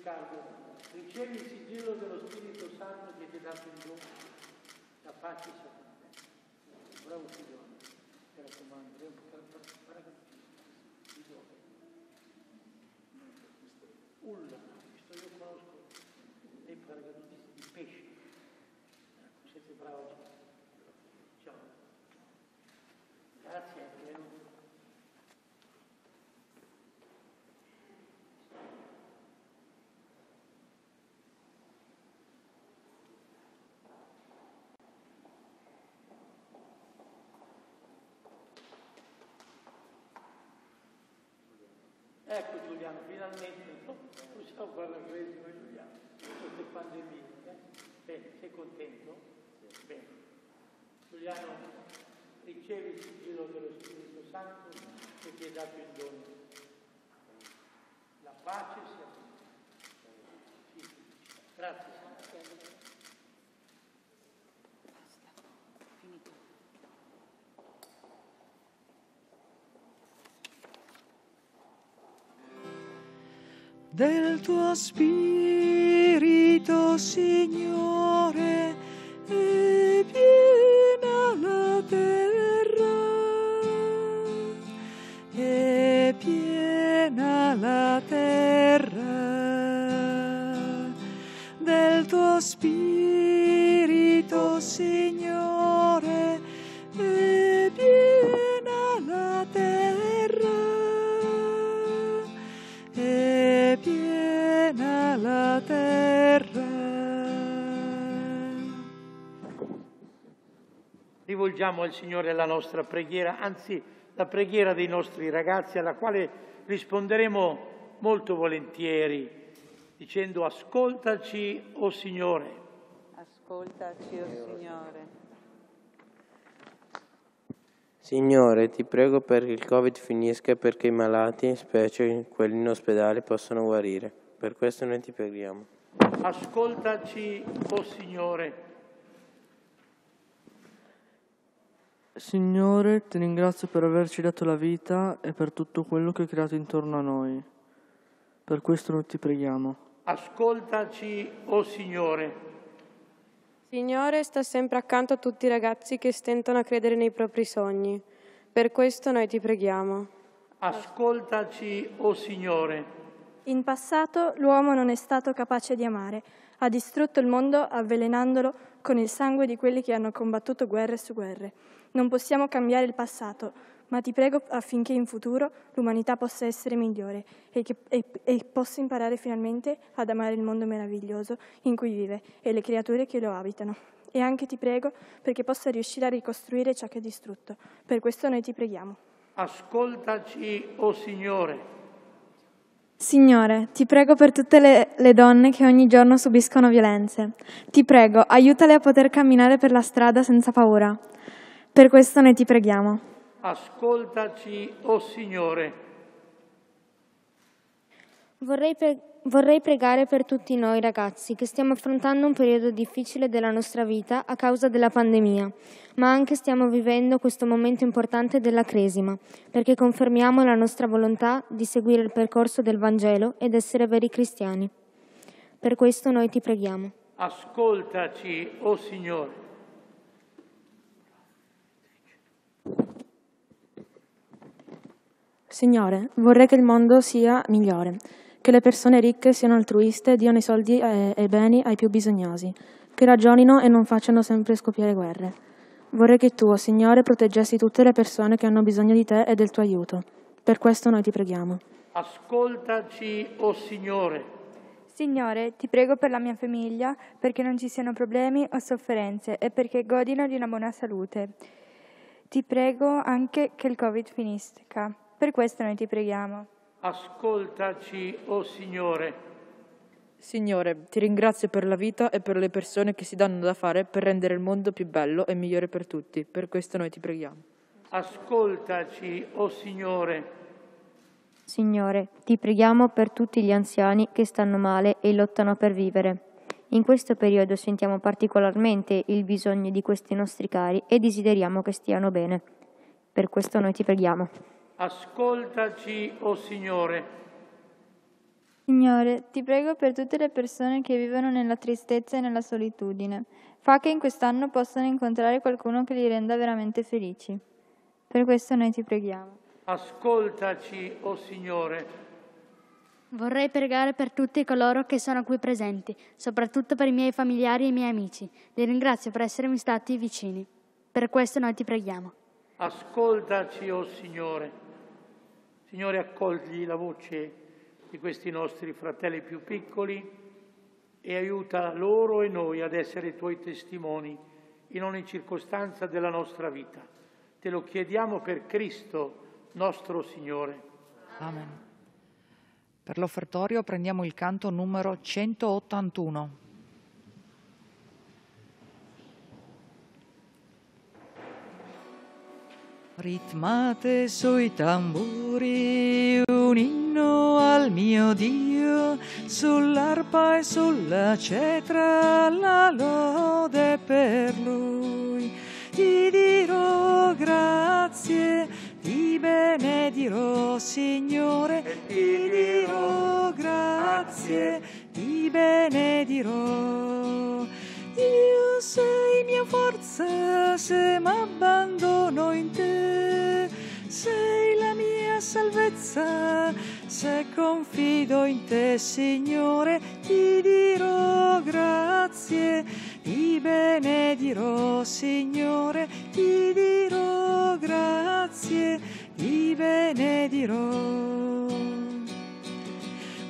Riccardo, ricevi il sigillo dello Spirito Santo che ti è dato in dono. La pace sia con te. Bravo figliolo, ti raccomando, è un paracadutista. Di dove? Ulla, questo io conosco dei paracadutisti di pesce. Siete bravi. Ciao. Grazie, è venuto. Ecco Giuliano, finalmente no? possiamo fare la cresima Giuliano, queste pandemie. Eh? Bene, sei contento? Bene. Giuliano, ricevi il sigillo dello Spirito Santo che ti è dato in dono. La pace sia con te. Grazie. Del tuo spirito, Signore, è piena la terra, è piena la terra. Del tuo spirito, Signore, Rivolgiamo al Signore la nostra preghiera, anzi la preghiera dei nostri ragazzi alla quale risponderemo molto volentieri dicendo ascoltaci, o oh Signore. Ascoltaci, o oh Signore. Signore, ti prego perché il Covid finisca e perché i malati, specie quelli in ospedale, possano guarire. Per questo noi ti preghiamo. Ascoltaci, o oh Signore. Signore, ti ringrazio per averci dato la vita e per tutto quello che hai creato intorno a noi. Per questo noi ti preghiamo. Ascoltaci, o oh Signore. Signore, sta sempre accanto a tutti i ragazzi che stentano a credere nei propri sogni. Per questo noi ti preghiamo. Ascoltaci, o oh Signore. In passato l'uomo non è stato capace di amare, ha distrutto il mondo avvelenandolo con il sangue di quelli che hanno combattuto guerre su guerre. Non possiamo cambiare il passato, ma ti prego affinché in futuro l'umanità possa essere migliore e, che, e, e, possa imparare finalmente ad amare il mondo meraviglioso in cui vive e le creature che lo abitano. E anche ti prego perché possa riuscire a ricostruire ciò che è distrutto. Per questo noi ti preghiamo. Ascoltaci, o oh Signore. Signore, ti prego per tutte le, le, donne che ogni giorno subiscono violenze. Ti prego, aiutale a poter camminare per la strada senza paura. Per questo noi ti preghiamo. Ascoltaci, o oh Signore. Vorrei, pre- vorrei pregare per tutti noi ragazzi che stiamo affrontando un periodo difficile della nostra vita a causa della pandemia, ma anche stiamo vivendo questo momento importante della Cresima, perché confermiamo la nostra volontà di seguire il percorso del Vangelo ed essere veri cristiani. Per questo noi ti preghiamo. Ascoltaci, o oh Signore. Signore, vorrei che il mondo sia migliore, che le persone ricche siano altruiste, diano i soldi e i beni ai più bisognosi, che ragionino e non facciano sempre scoppiare guerre. Vorrei che tu, oh Signore, proteggessi tutte le persone che hanno bisogno di te e del tuo aiuto. Per questo noi ti preghiamo. Ascoltaci, o oh Signore. Signore, ti prego per la mia famiglia, perché non ci siano problemi o sofferenze e perché godino di una buona salute. Ti prego anche che il Covid finisca Per questo noi ti preghiamo. Ascoltaci, o oh Signore. Signore, ti ringrazio per la vita e per le persone che si danno da fare per rendere il mondo più bello e migliore per tutti. Per questo noi ti preghiamo. Ascoltaci, o oh Signore. Signore, ti preghiamo per tutti gli anziani che stanno male e lottano per vivere. In questo periodo sentiamo particolarmente il bisogno di questi nostri cari e desideriamo che stiano bene. Per questo noi ti preghiamo. Ascoltaci, o oh Signore. Signore, ti prego per tutte le persone che vivono nella tristezza e nella solitudine. Fa che in quest'anno possano incontrare qualcuno che li renda veramente felici. Per questo noi ti preghiamo. Ascoltaci, o oh Signore. Vorrei pregare per tutti coloro che sono qui presenti, soprattutto per i miei familiari e i miei amici. Li ringrazio per essermi stati vicini. Per questo noi ti preghiamo. Ascoltaci, o oh Signore. Signore, accogli la voce di questi nostri fratelli più piccoli e aiuta loro e noi ad essere tuoi testimoni in ogni circostanza della nostra vita. Te lo chiediamo per Cristo nostro Signore. Amen. Per l'offertorio prendiamo il canto numero 181. Ritmate sui tamburi un inno al mio Dio, sull'arpa e sulla cetra la lode per lui. Ti dirò grazie ti benedirò, Signore, ti dirò grazie, ti benedirò. Dio sei mia forza se m'abbandono in te, sei la mia salvezza se confido in te, Signore, ti dirò grazie, ti benedirò, Signore, ti dirò grazie, ti benedirò.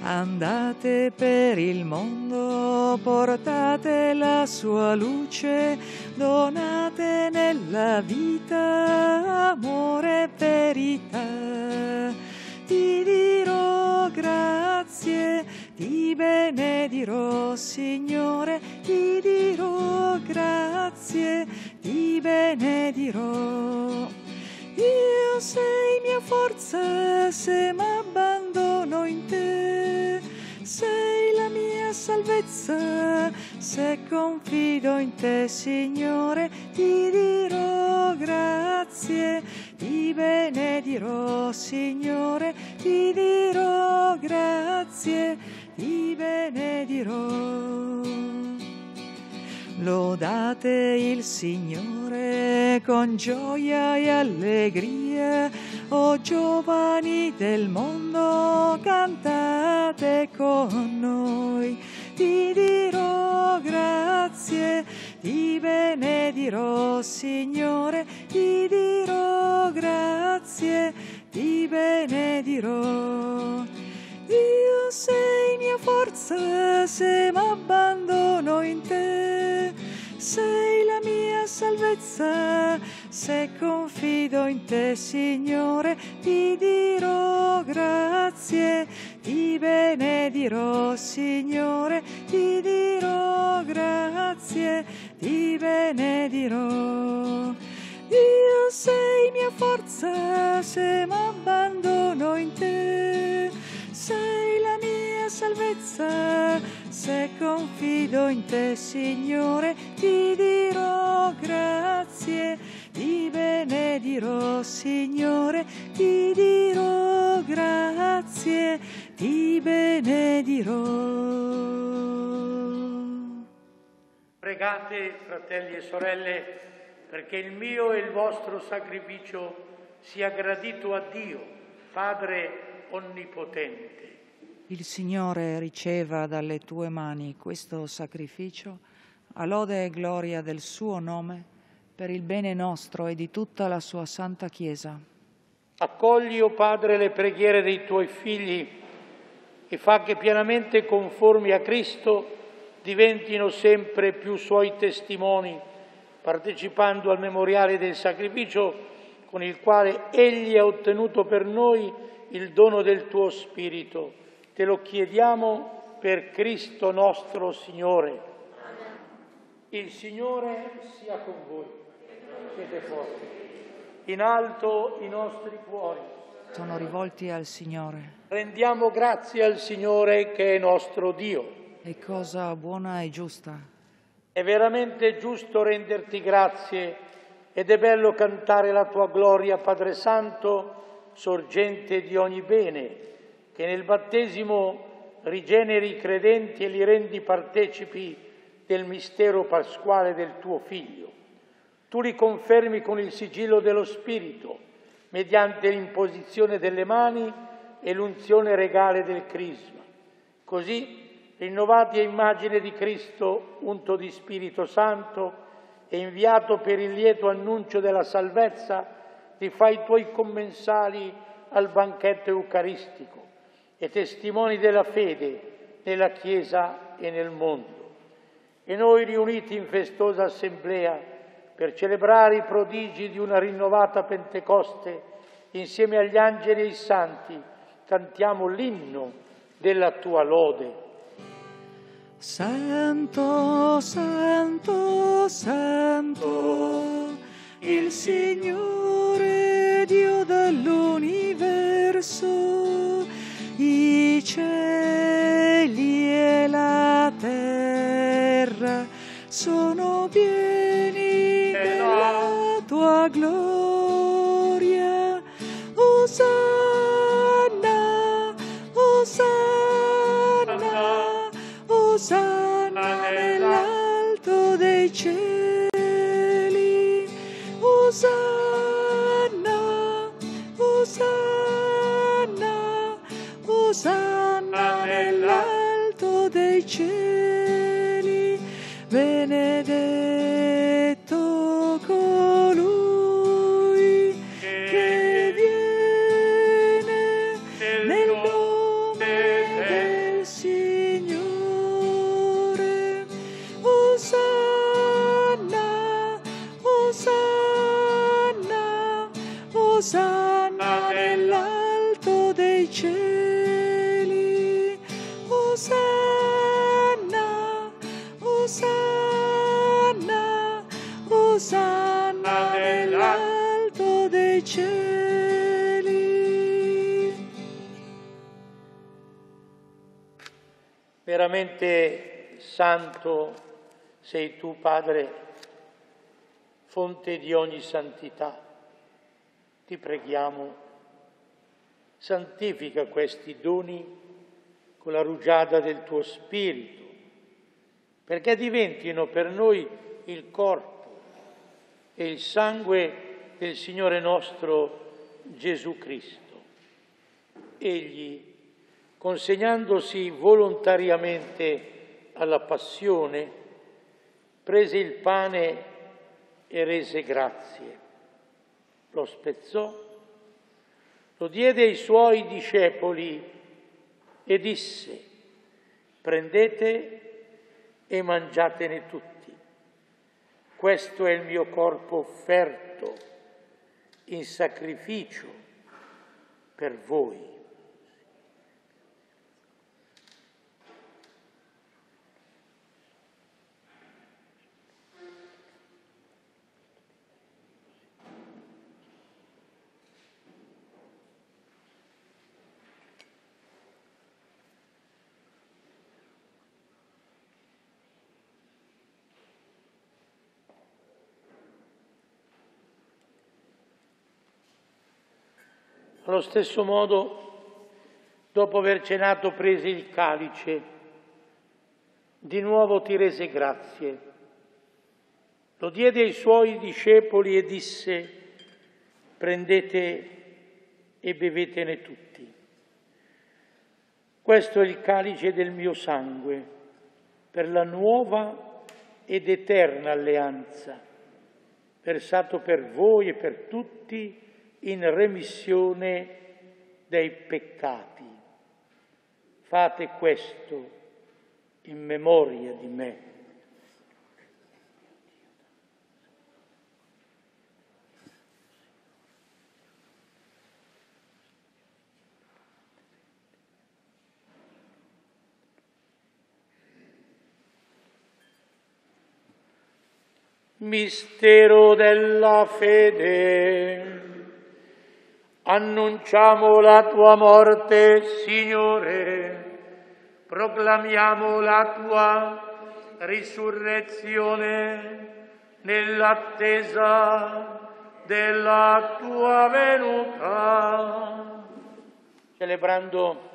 Andate per il mondo, portate la sua luce, donate nella vita amore e verità ti dirò grazie, ti benedirò Signore, ti dirò grazie, ti benedirò. Io sei mia forza se m'abbandono in te, sei la mia salvezza se confido in te Signore, ti dirò grazie ti benedirò, Signore, ti dirò grazie, ti benedirò. Lodate il Signore con gioia e allegria, o giovani del mondo, cantate con noi. Ti dirò grazie, ti benedirò, Signore, ti dirò grazie, ti benedirò. Dio sei mia forza se m'abbandono in te, sei la mia salvezza se confido in te, Signore, ti dirò grazie, ti benedirò, Signore, ti dirò grazie, ti benedirò. Dio sei mia forza se m'abbandono in te, sei la mia salvezza. Se confido in te, Signore, ti dirò grazie, ti benedirò, Signore, ti dirò grazie, ti benedirò. Pregate, fratelli e sorelle, perché il mio e il vostro sacrificio sia gradito a Dio, Padre Onnipotente. Il Signore riceva dalle tue mani questo sacrificio, a lode e gloria del suo nome, per il bene nostro e di tutta la sua santa Chiesa. Accogli, o oh Padre, le preghiere dei tuoi figli e fa che pienamente conformi a Cristo diventino sempre più suoi testimoni, partecipando al memoriale del sacrificio con il quale Egli ha ottenuto per noi il dono del tuo Spirito. Te lo chiediamo per Cristo nostro Signore. Il Signore sia con voi. Siete forti. In alto i nostri cuori. Sono rivolti al Signore. Rendiamo grazie al Signore che è nostro Dio. È cosa buona e giusta. È veramente giusto renderti grazie ed è bello cantare la tua gloria, Padre Santo, sorgente di ogni bene, che nel battesimo rigeneri i credenti e li rendi partecipi del mistero pasquale del tuo Figlio. Tu li confermi con il sigillo dello Spirito, mediante l'imposizione delle mani e l'unzione regale del Crisma. Così, rinnovati a immagine di Cristo, unto di Spirito Santo, e inviato per il lieto annuncio della salvezza, ti fai tuoi commensali al banchetto eucaristico e testimoni della fede nella Chiesa e nel mondo. E noi riuniti in festosa assemblea per celebrare i prodigi di una rinnovata Pentecoste, insieme agli angeli e ai santi, cantiamo l'inno della tua lode. Santo, santo, santo, il Signore Dio dell'universo, i cieli e la terra sono pieni della tua gloria. Osanna, Osanna, Osanna santo sei tu, Padre, fonte di ogni santità. Ti preghiamo, santifica questi doni con la rugiada del tuo Spirito, perché diventino per noi il corpo e il sangue del Signore nostro Gesù Cristo. Egli, consegnandosi volontariamente alla passione, prese il pane e rese grazie, lo spezzò, lo diede ai suoi discepoli e disse, prendete e mangiatene tutti. Questo è il mio corpo offerto in sacrificio per voi. Allo stesso modo, dopo aver cenato, prese il calice, di nuovo ti rese grazie, lo diede ai suoi discepoli e disse, prendete e bevetene tutti. Questo è il calice del mio sangue, per la nuova ed eterna alleanza, versato per voi e per tutti in remissione dei peccati. Fate questo in memoria di me. Mistero della fede. Annunciamo la tua morte, Signore, proclamiamo la tua risurrezione nell'attesa della tua venuta. Celebrando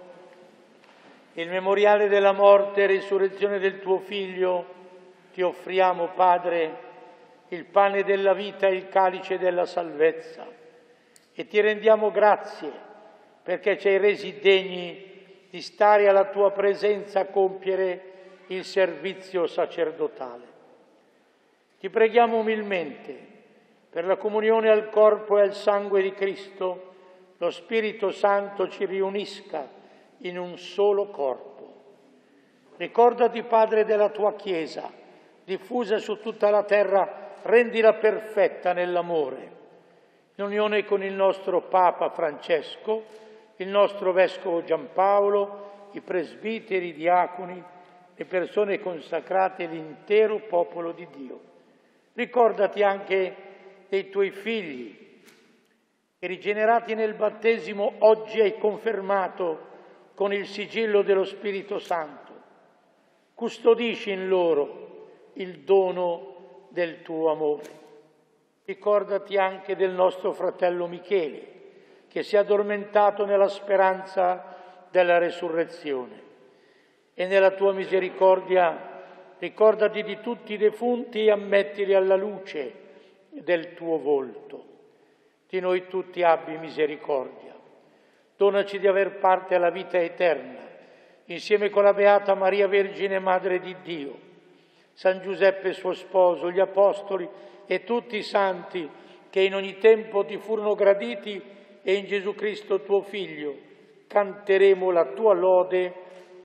il memoriale della morte e risurrezione del tuo Figlio, ti offriamo, Padre, il pane della vita e il calice della salvezza e ti rendiamo grazie perché ci hai resi degni di stare alla tua presenza a compiere il servizio sacerdotale. Ti preghiamo umilmente per la comunione al corpo e al sangue di Cristo, lo Spirito Santo ci riunisca in un solo corpo. Ricordati, Padre, della tua Chiesa, diffusa su tutta la terra, rendila perfetta nell'amore in unione con il nostro Papa Francesco, il nostro Vescovo Giampaolo, i presbiteri, i diaconi, le persone consacrate l'intero popolo di Dio. Ricordati anche dei tuoi figli, che rigenerati nel battesimo oggi hai confermato con il sigillo dello Spirito Santo. Custodisci in loro il dono del tuo amore. Ricordati anche del nostro fratello Michele, che si è addormentato nella speranza della resurrezione. E nella tua misericordia ricordati di tutti i defunti e ammettili alla luce del tuo volto. Di noi tutti abbi misericordia. Donaci di aver parte alla vita eterna, insieme con la Beata Maria Vergine Madre di Dio, San Giuseppe suo sposo, gli Apostoli, e tutti i santi che in ogni tempo ti furono graditi e in Gesù Cristo tuo Figlio canteremo la tua lode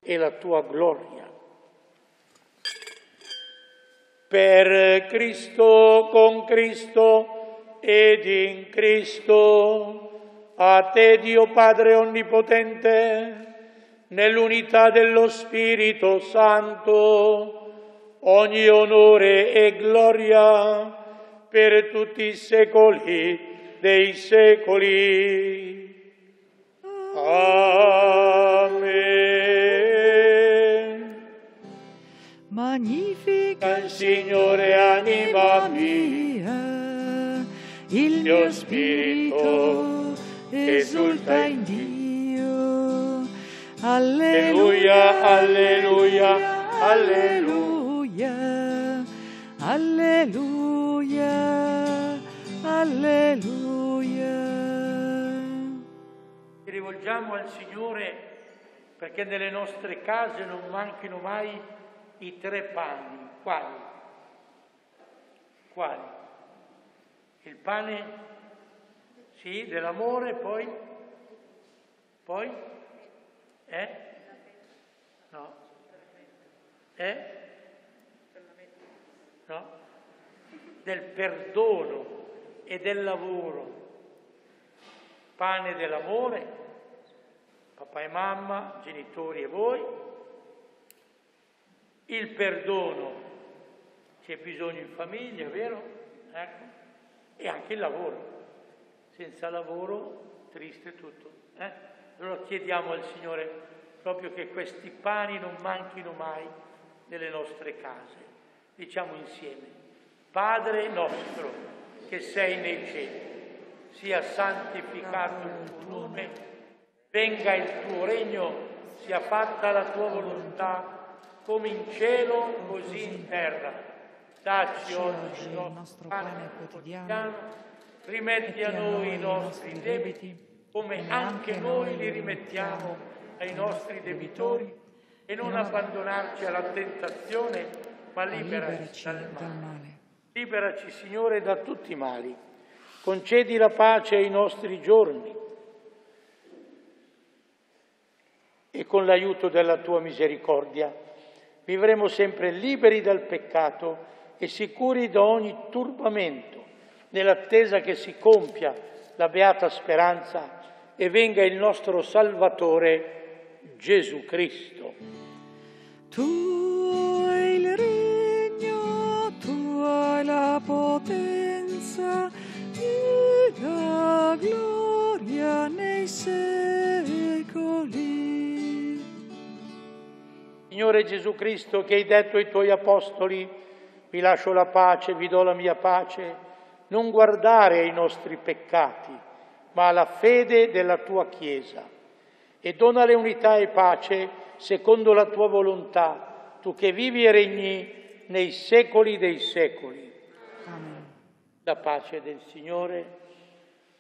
e la tua gloria. Per Cristo, con Cristo ed in Cristo, a te Dio Padre Onnipotente, nell'unità dello Spirito Santo, ogni onore e gloria per tutti i secoli dei secoli. Amen. Magnifica il Signore anima mia, il mio spirito esulta in Dio. Alleluia, alleluia, alleluia, alleluia. Alleluia. Ci rivolgiamo al Signore perché nelle nostre case non manchino mai i tre pani. Quali? Quali? Il pane, sì, dell'amore, poi? Poi? Eh? No. Eh? No? Del perdono e del lavoro. Pane dell'amore, papà e mamma, genitori e voi. Il perdono, c'è bisogno in famiglia, vero? Ecco. E anche il lavoro. Senza lavoro, triste tutto. Eh? Allora chiediamo al Signore proprio che questi pani non manchino mai nelle nostre case. Diciamo insieme, Padre nostro che sei nei cieli, sia santificato il tuo nome, venga il tuo regno, sia fatta la tua volontà, come in cielo, così in terra. Dacci oggi il nostro pane quotidiano, rimetti a noi i nostri debiti, come anche noi li rimettiamo ai nostri debitori, e non abbandonarci alla tentazione, ma liberaci dal male. Liberaci, Signore, da tutti i mali. Concedi la pace ai nostri giorni e con l'aiuto della tua misericordia vivremo sempre liberi dal peccato e sicuri da ogni turbamento, nell'attesa che si compia la beata speranza e venga il nostro Salvatore Gesù Cristo. Tu potenza e la gloria nei secoli. Signore Gesù Cristo, che hai detto ai tuoi apostoli, vi lascio la pace, vi do la mia pace, non guardare ai nostri peccati, ma alla fede della tua Chiesa. E donale unità e pace secondo la tua volontà, tu che vivi e regni nei secoli dei secoli. La pace del Signore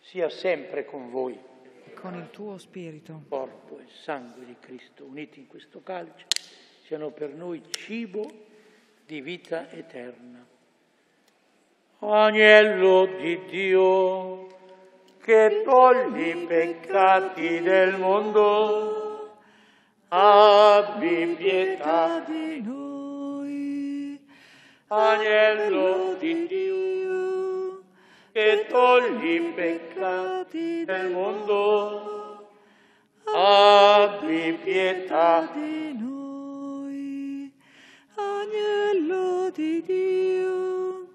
sia sempre con voi. Con il tuo spirito. Corpo e sangue di Cristo uniti in questo calice siano per noi cibo di vita eterna. Agnello di Dio, che togli i peccati del mondo, abbi pietà di noi. Agnello di Dio, che togli i peccati del mondo, abbi pietà di noi. Agnello di Dio,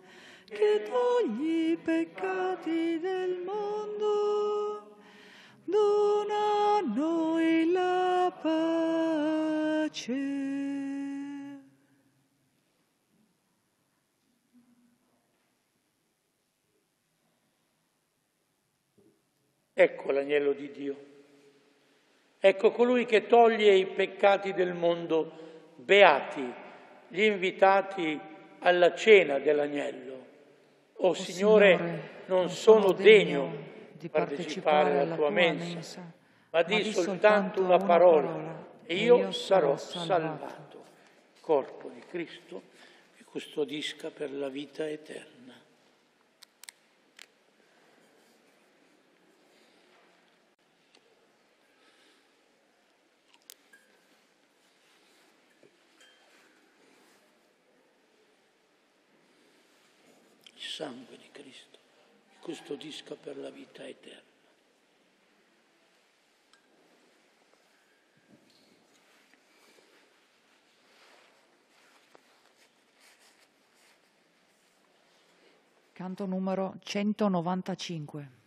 che togli i peccati del mondo, dona a noi la pace. Ecco l'agnello di Dio. Ecco colui che toglie i peccati del mondo, beati gli invitati alla cena dell'agnello. Oh, oh Signore, Signore, non sono degno di partecipare alla tua mensa, ma di soltanto una parola e io sarò salvato. Corpo di Cristo che custodisca per la vita eterna. Sangue di Cristo, che custodisca per la vita eterna. Canto numero 195.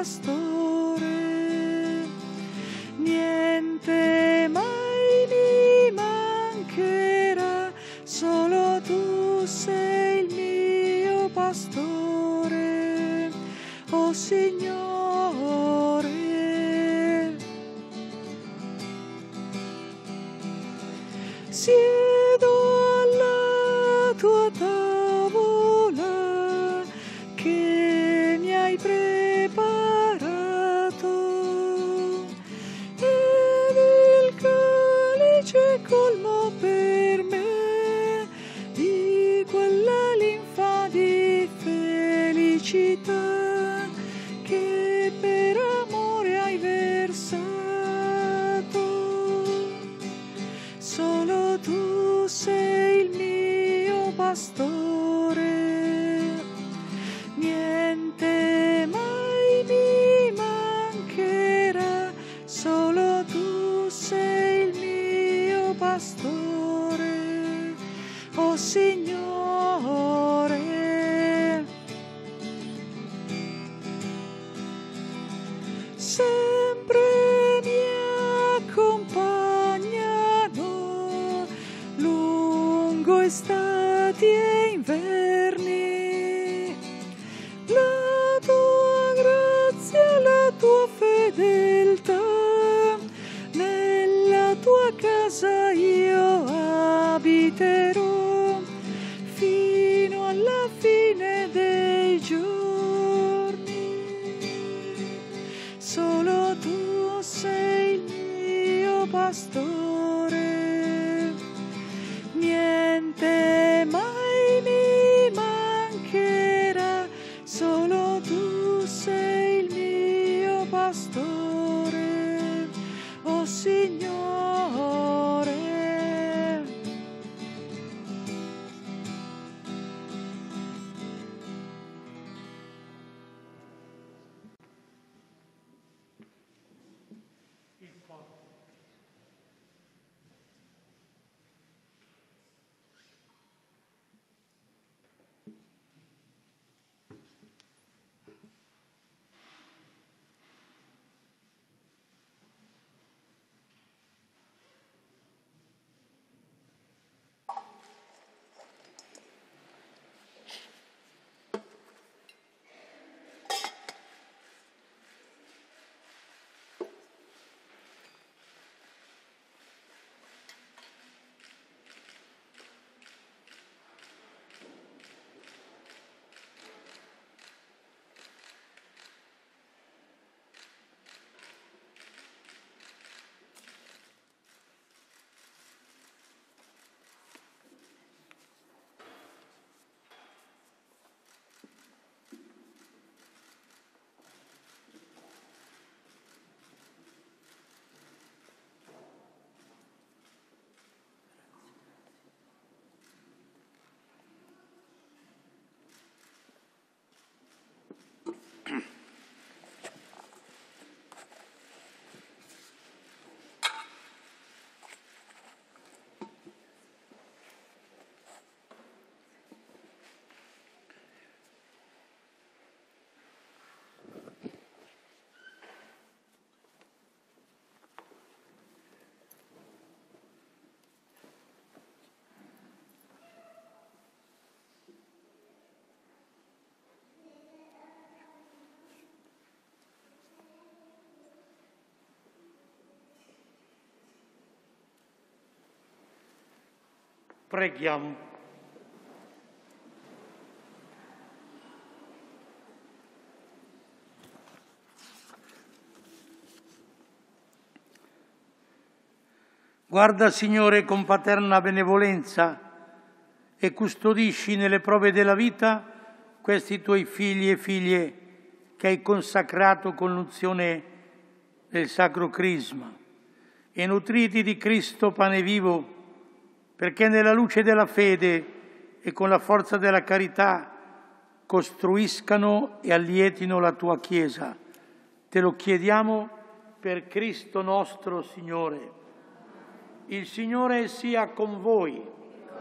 just Preghiamo. Guarda, Signore, con paterna benevolenza e custodisci nelle prove della vita questi tuoi figli e figlie che hai consacrato con l'unzione del Sacro Crisma e nutriti di Cristo pane vivo, perché nella luce della fede e con la forza della carità costruiscano e allietino la tua Chiesa. Te lo chiediamo per Cristo nostro Signore. Il Signore sia con voi.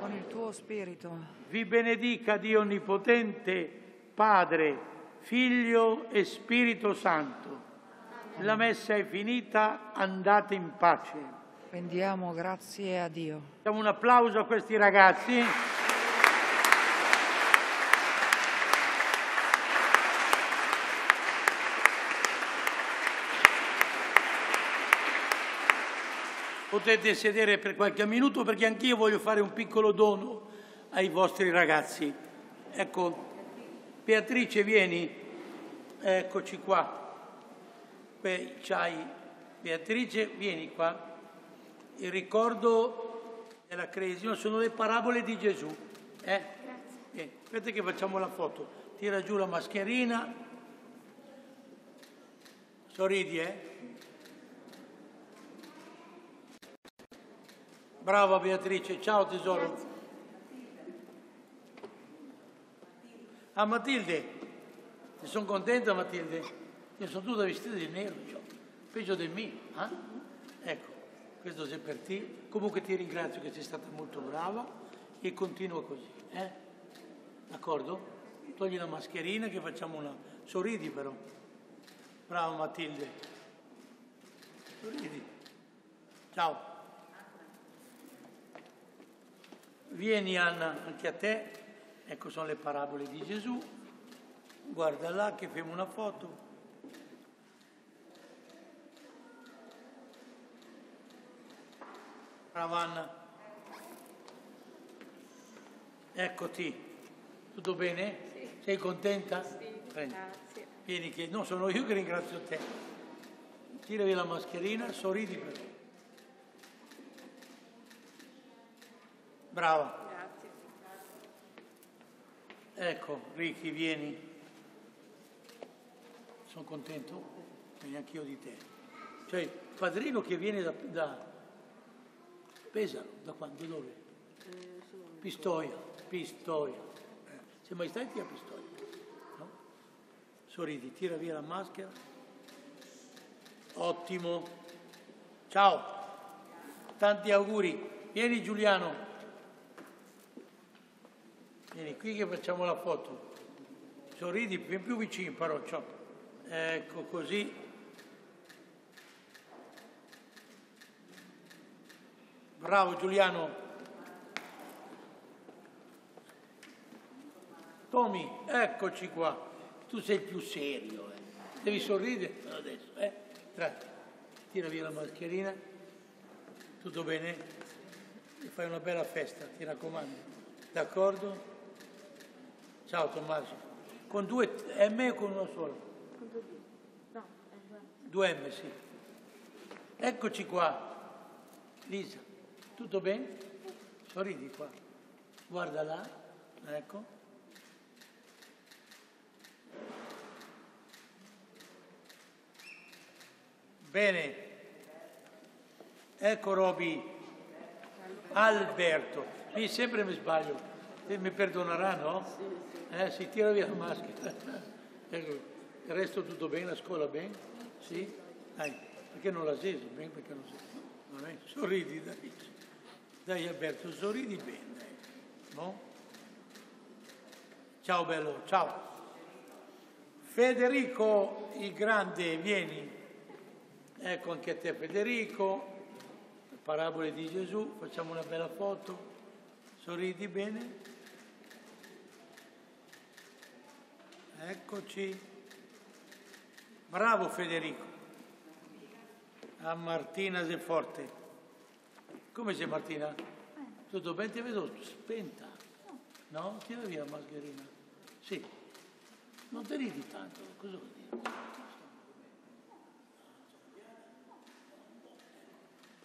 Con il tuo spirito. Vi benedica Dio Onnipotente, Padre, Figlio e Spirito Santo. La messa è finita, andate in pace. Rendiamo grazie a Dio. Diamo un applauso a questi ragazzi. Potete sedere per qualche minuto perché anch'io voglio fare un piccolo dono ai vostri ragazzi. Ecco, Beatrice, vieni, eccoci qua. Beh, c'hai Beatrice, vieni qua. Il ricordo della cresima sono le parabole di Gesù. Eh? Vieni, aspetta che facciamo la foto. Tira giù la mascherina. Sorridi, eh? Brava Beatrice, ciao tesoro. Grazie. Ah Matilde, ti sono contenta Matilde? Io sono tutta vestita di nero, cioè, peggio di me. Eh? Ecco, questo è per te. Comunque ti ringrazio che sei stata molto brava e continua così. Eh? D'accordo? Togli la mascherina che facciamo una... Sorridi però. Brava Matilde. Sorridi. Ciao. Vieni Anna, anche a te. Ecco sono le parabole di Gesù. Guarda là che facciamo una foto. Brava Anna. Eccoti. Tutto bene? Sì. Sei contenta? Sì, Prendi. grazie. Vieni che non sono io che ringrazio te. Tira via la mascherina, sorridi per me. Brava. Grazie. Ecco, Ricky, vieni. Sono contento? Vieni anch'io di te. Cioè, il padrino che viene da, da Pesaro, da quando? Dove? Pistoia, Pistoia. Eh, sei mai stati a Pistoia? No? Sorridi, tira via la maschera. Ottimo. Ciao. Tanti auguri. Vieni Giuliano. Vieni qui che facciamo la foto. Sorridi, vieni più vicino però. Ciao. Ecco così. Bravo Giuliano. Tommy, eccoci qua. Tu sei più serio. Eh. Devi sorridere adesso. Eh? Grazie. Tira via la mascherina. Tutto bene? E fai una bella festa, ti raccomando. D'accordo? Ciao Tommaso. Con due M o con una sola? Due M, sì. Eccoci qua. Lisa, tutto bene? Sorridi qua. Guarda là. Ecco. Bene. Ecco Roby. Alberto. Lì sempre mi sbaglio. Mi perdonerà, no? Eh, si tira via la maschera. ecco. Il resto tutto bene? La scuola bene? Sì? Dai, perché non l'ha acceso? Bene, perché non è? Sorridi, dai. Dai Alberto, sorridi bene, dai. No? Ciao bello, ciao. Federico il grande, vieni. Ecco anche a te Federico, parabole di Gesù, facciamo una bella foto, sorridi bene. Eccoci. Bravo Federico. A Martina Zeforte. Come sei Martina? Tutto bene? Ti vedo spenta. No? Tira via la mascherina. Sì. Non te ridi tanto, cosa vuol dire?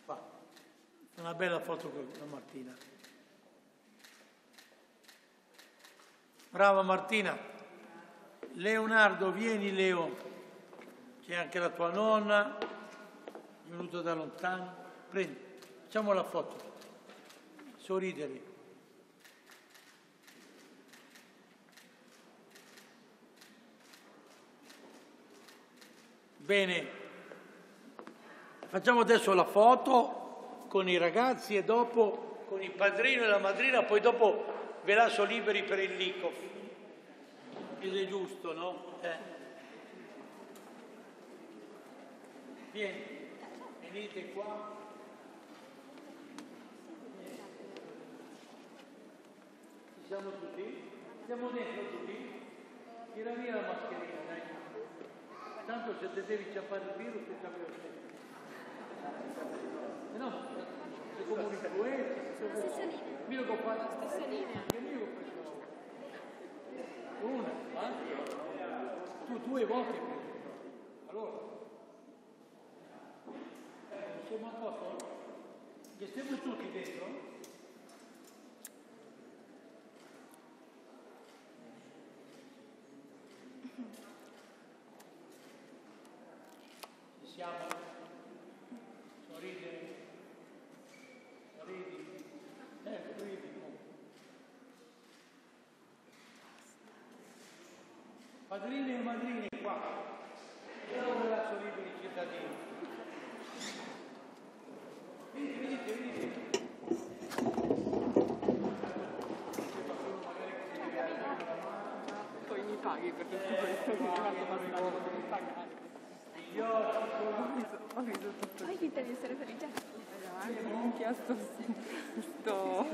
Fa. Una bella foto con la Martina. Brava Martina. Leonardo, vieni Leo. C'è anche la tua nonna, venuta da lontano. Prendi, facciamo la foto. Sorridere. Bene, facciamo adesso la foto con i ragazzi e dopo con il padrino e la madrina, poi dopo ve lascio liberi per il licof. Ed è giusto, no? Eh. Vieni, venite qua. Siamo tutti? Siamo dentro tutti? Tira via la mascherina, dai. Tanto se te devi ciappare il virus, ti ciappi lo stesso. Eh no, sei come un'influenza. Io che ho fatto la stessa linea. Io ho preso una, eh? Tu, tu e voti. Allora. Eh, siamo a posto? Che stiamo tutti dentro? Ci siamo? Sorride? Sorridi? Eh, sorridi. Padrini e madrini qua. Dove la sorridi i cittadini? Venite, venite, venite. Poi mi paghi per tutto questo che mi passare, non devi pagare. Io Ho visto tutto. Hai finta di essere felice? Minchia, sto, sto,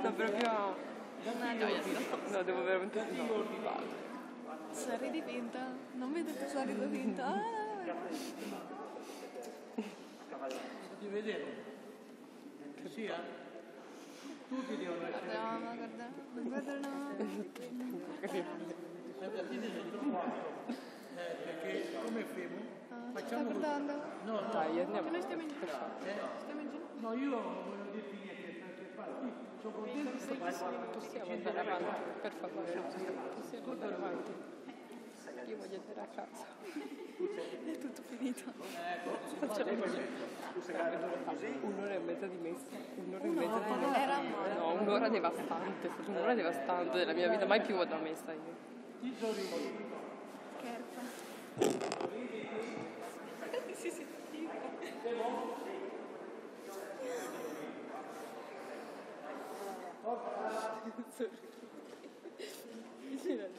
sto proprio... Una gioia, no, devo veramente... No, vado. Sorridi finta, non vedo che sorrido finta. Ah. Fatti vedere. Che sia? Tutti devono essere Guarda, mamma, guarda, guarda, no. Alla fine sono troppo eh, perché come femo Ah, facciamo sta guardando? No, no. Dai, andiamo. Che noi stiamo in giro. Eh? Stiamo in giro. No, io non voglio dirti niente, perché infatti sono contento che Possiamo andare avanti, per favore. Possiamo andare avanti. Io voglio andare a casa. È tutto finito. Un'ora e mezza di messa, un'ora e mezza di messa. No, un'ora devastante, un'ora devastante della mia vita, mai più vado a messa io. Scherza. Sì, sì, 知らな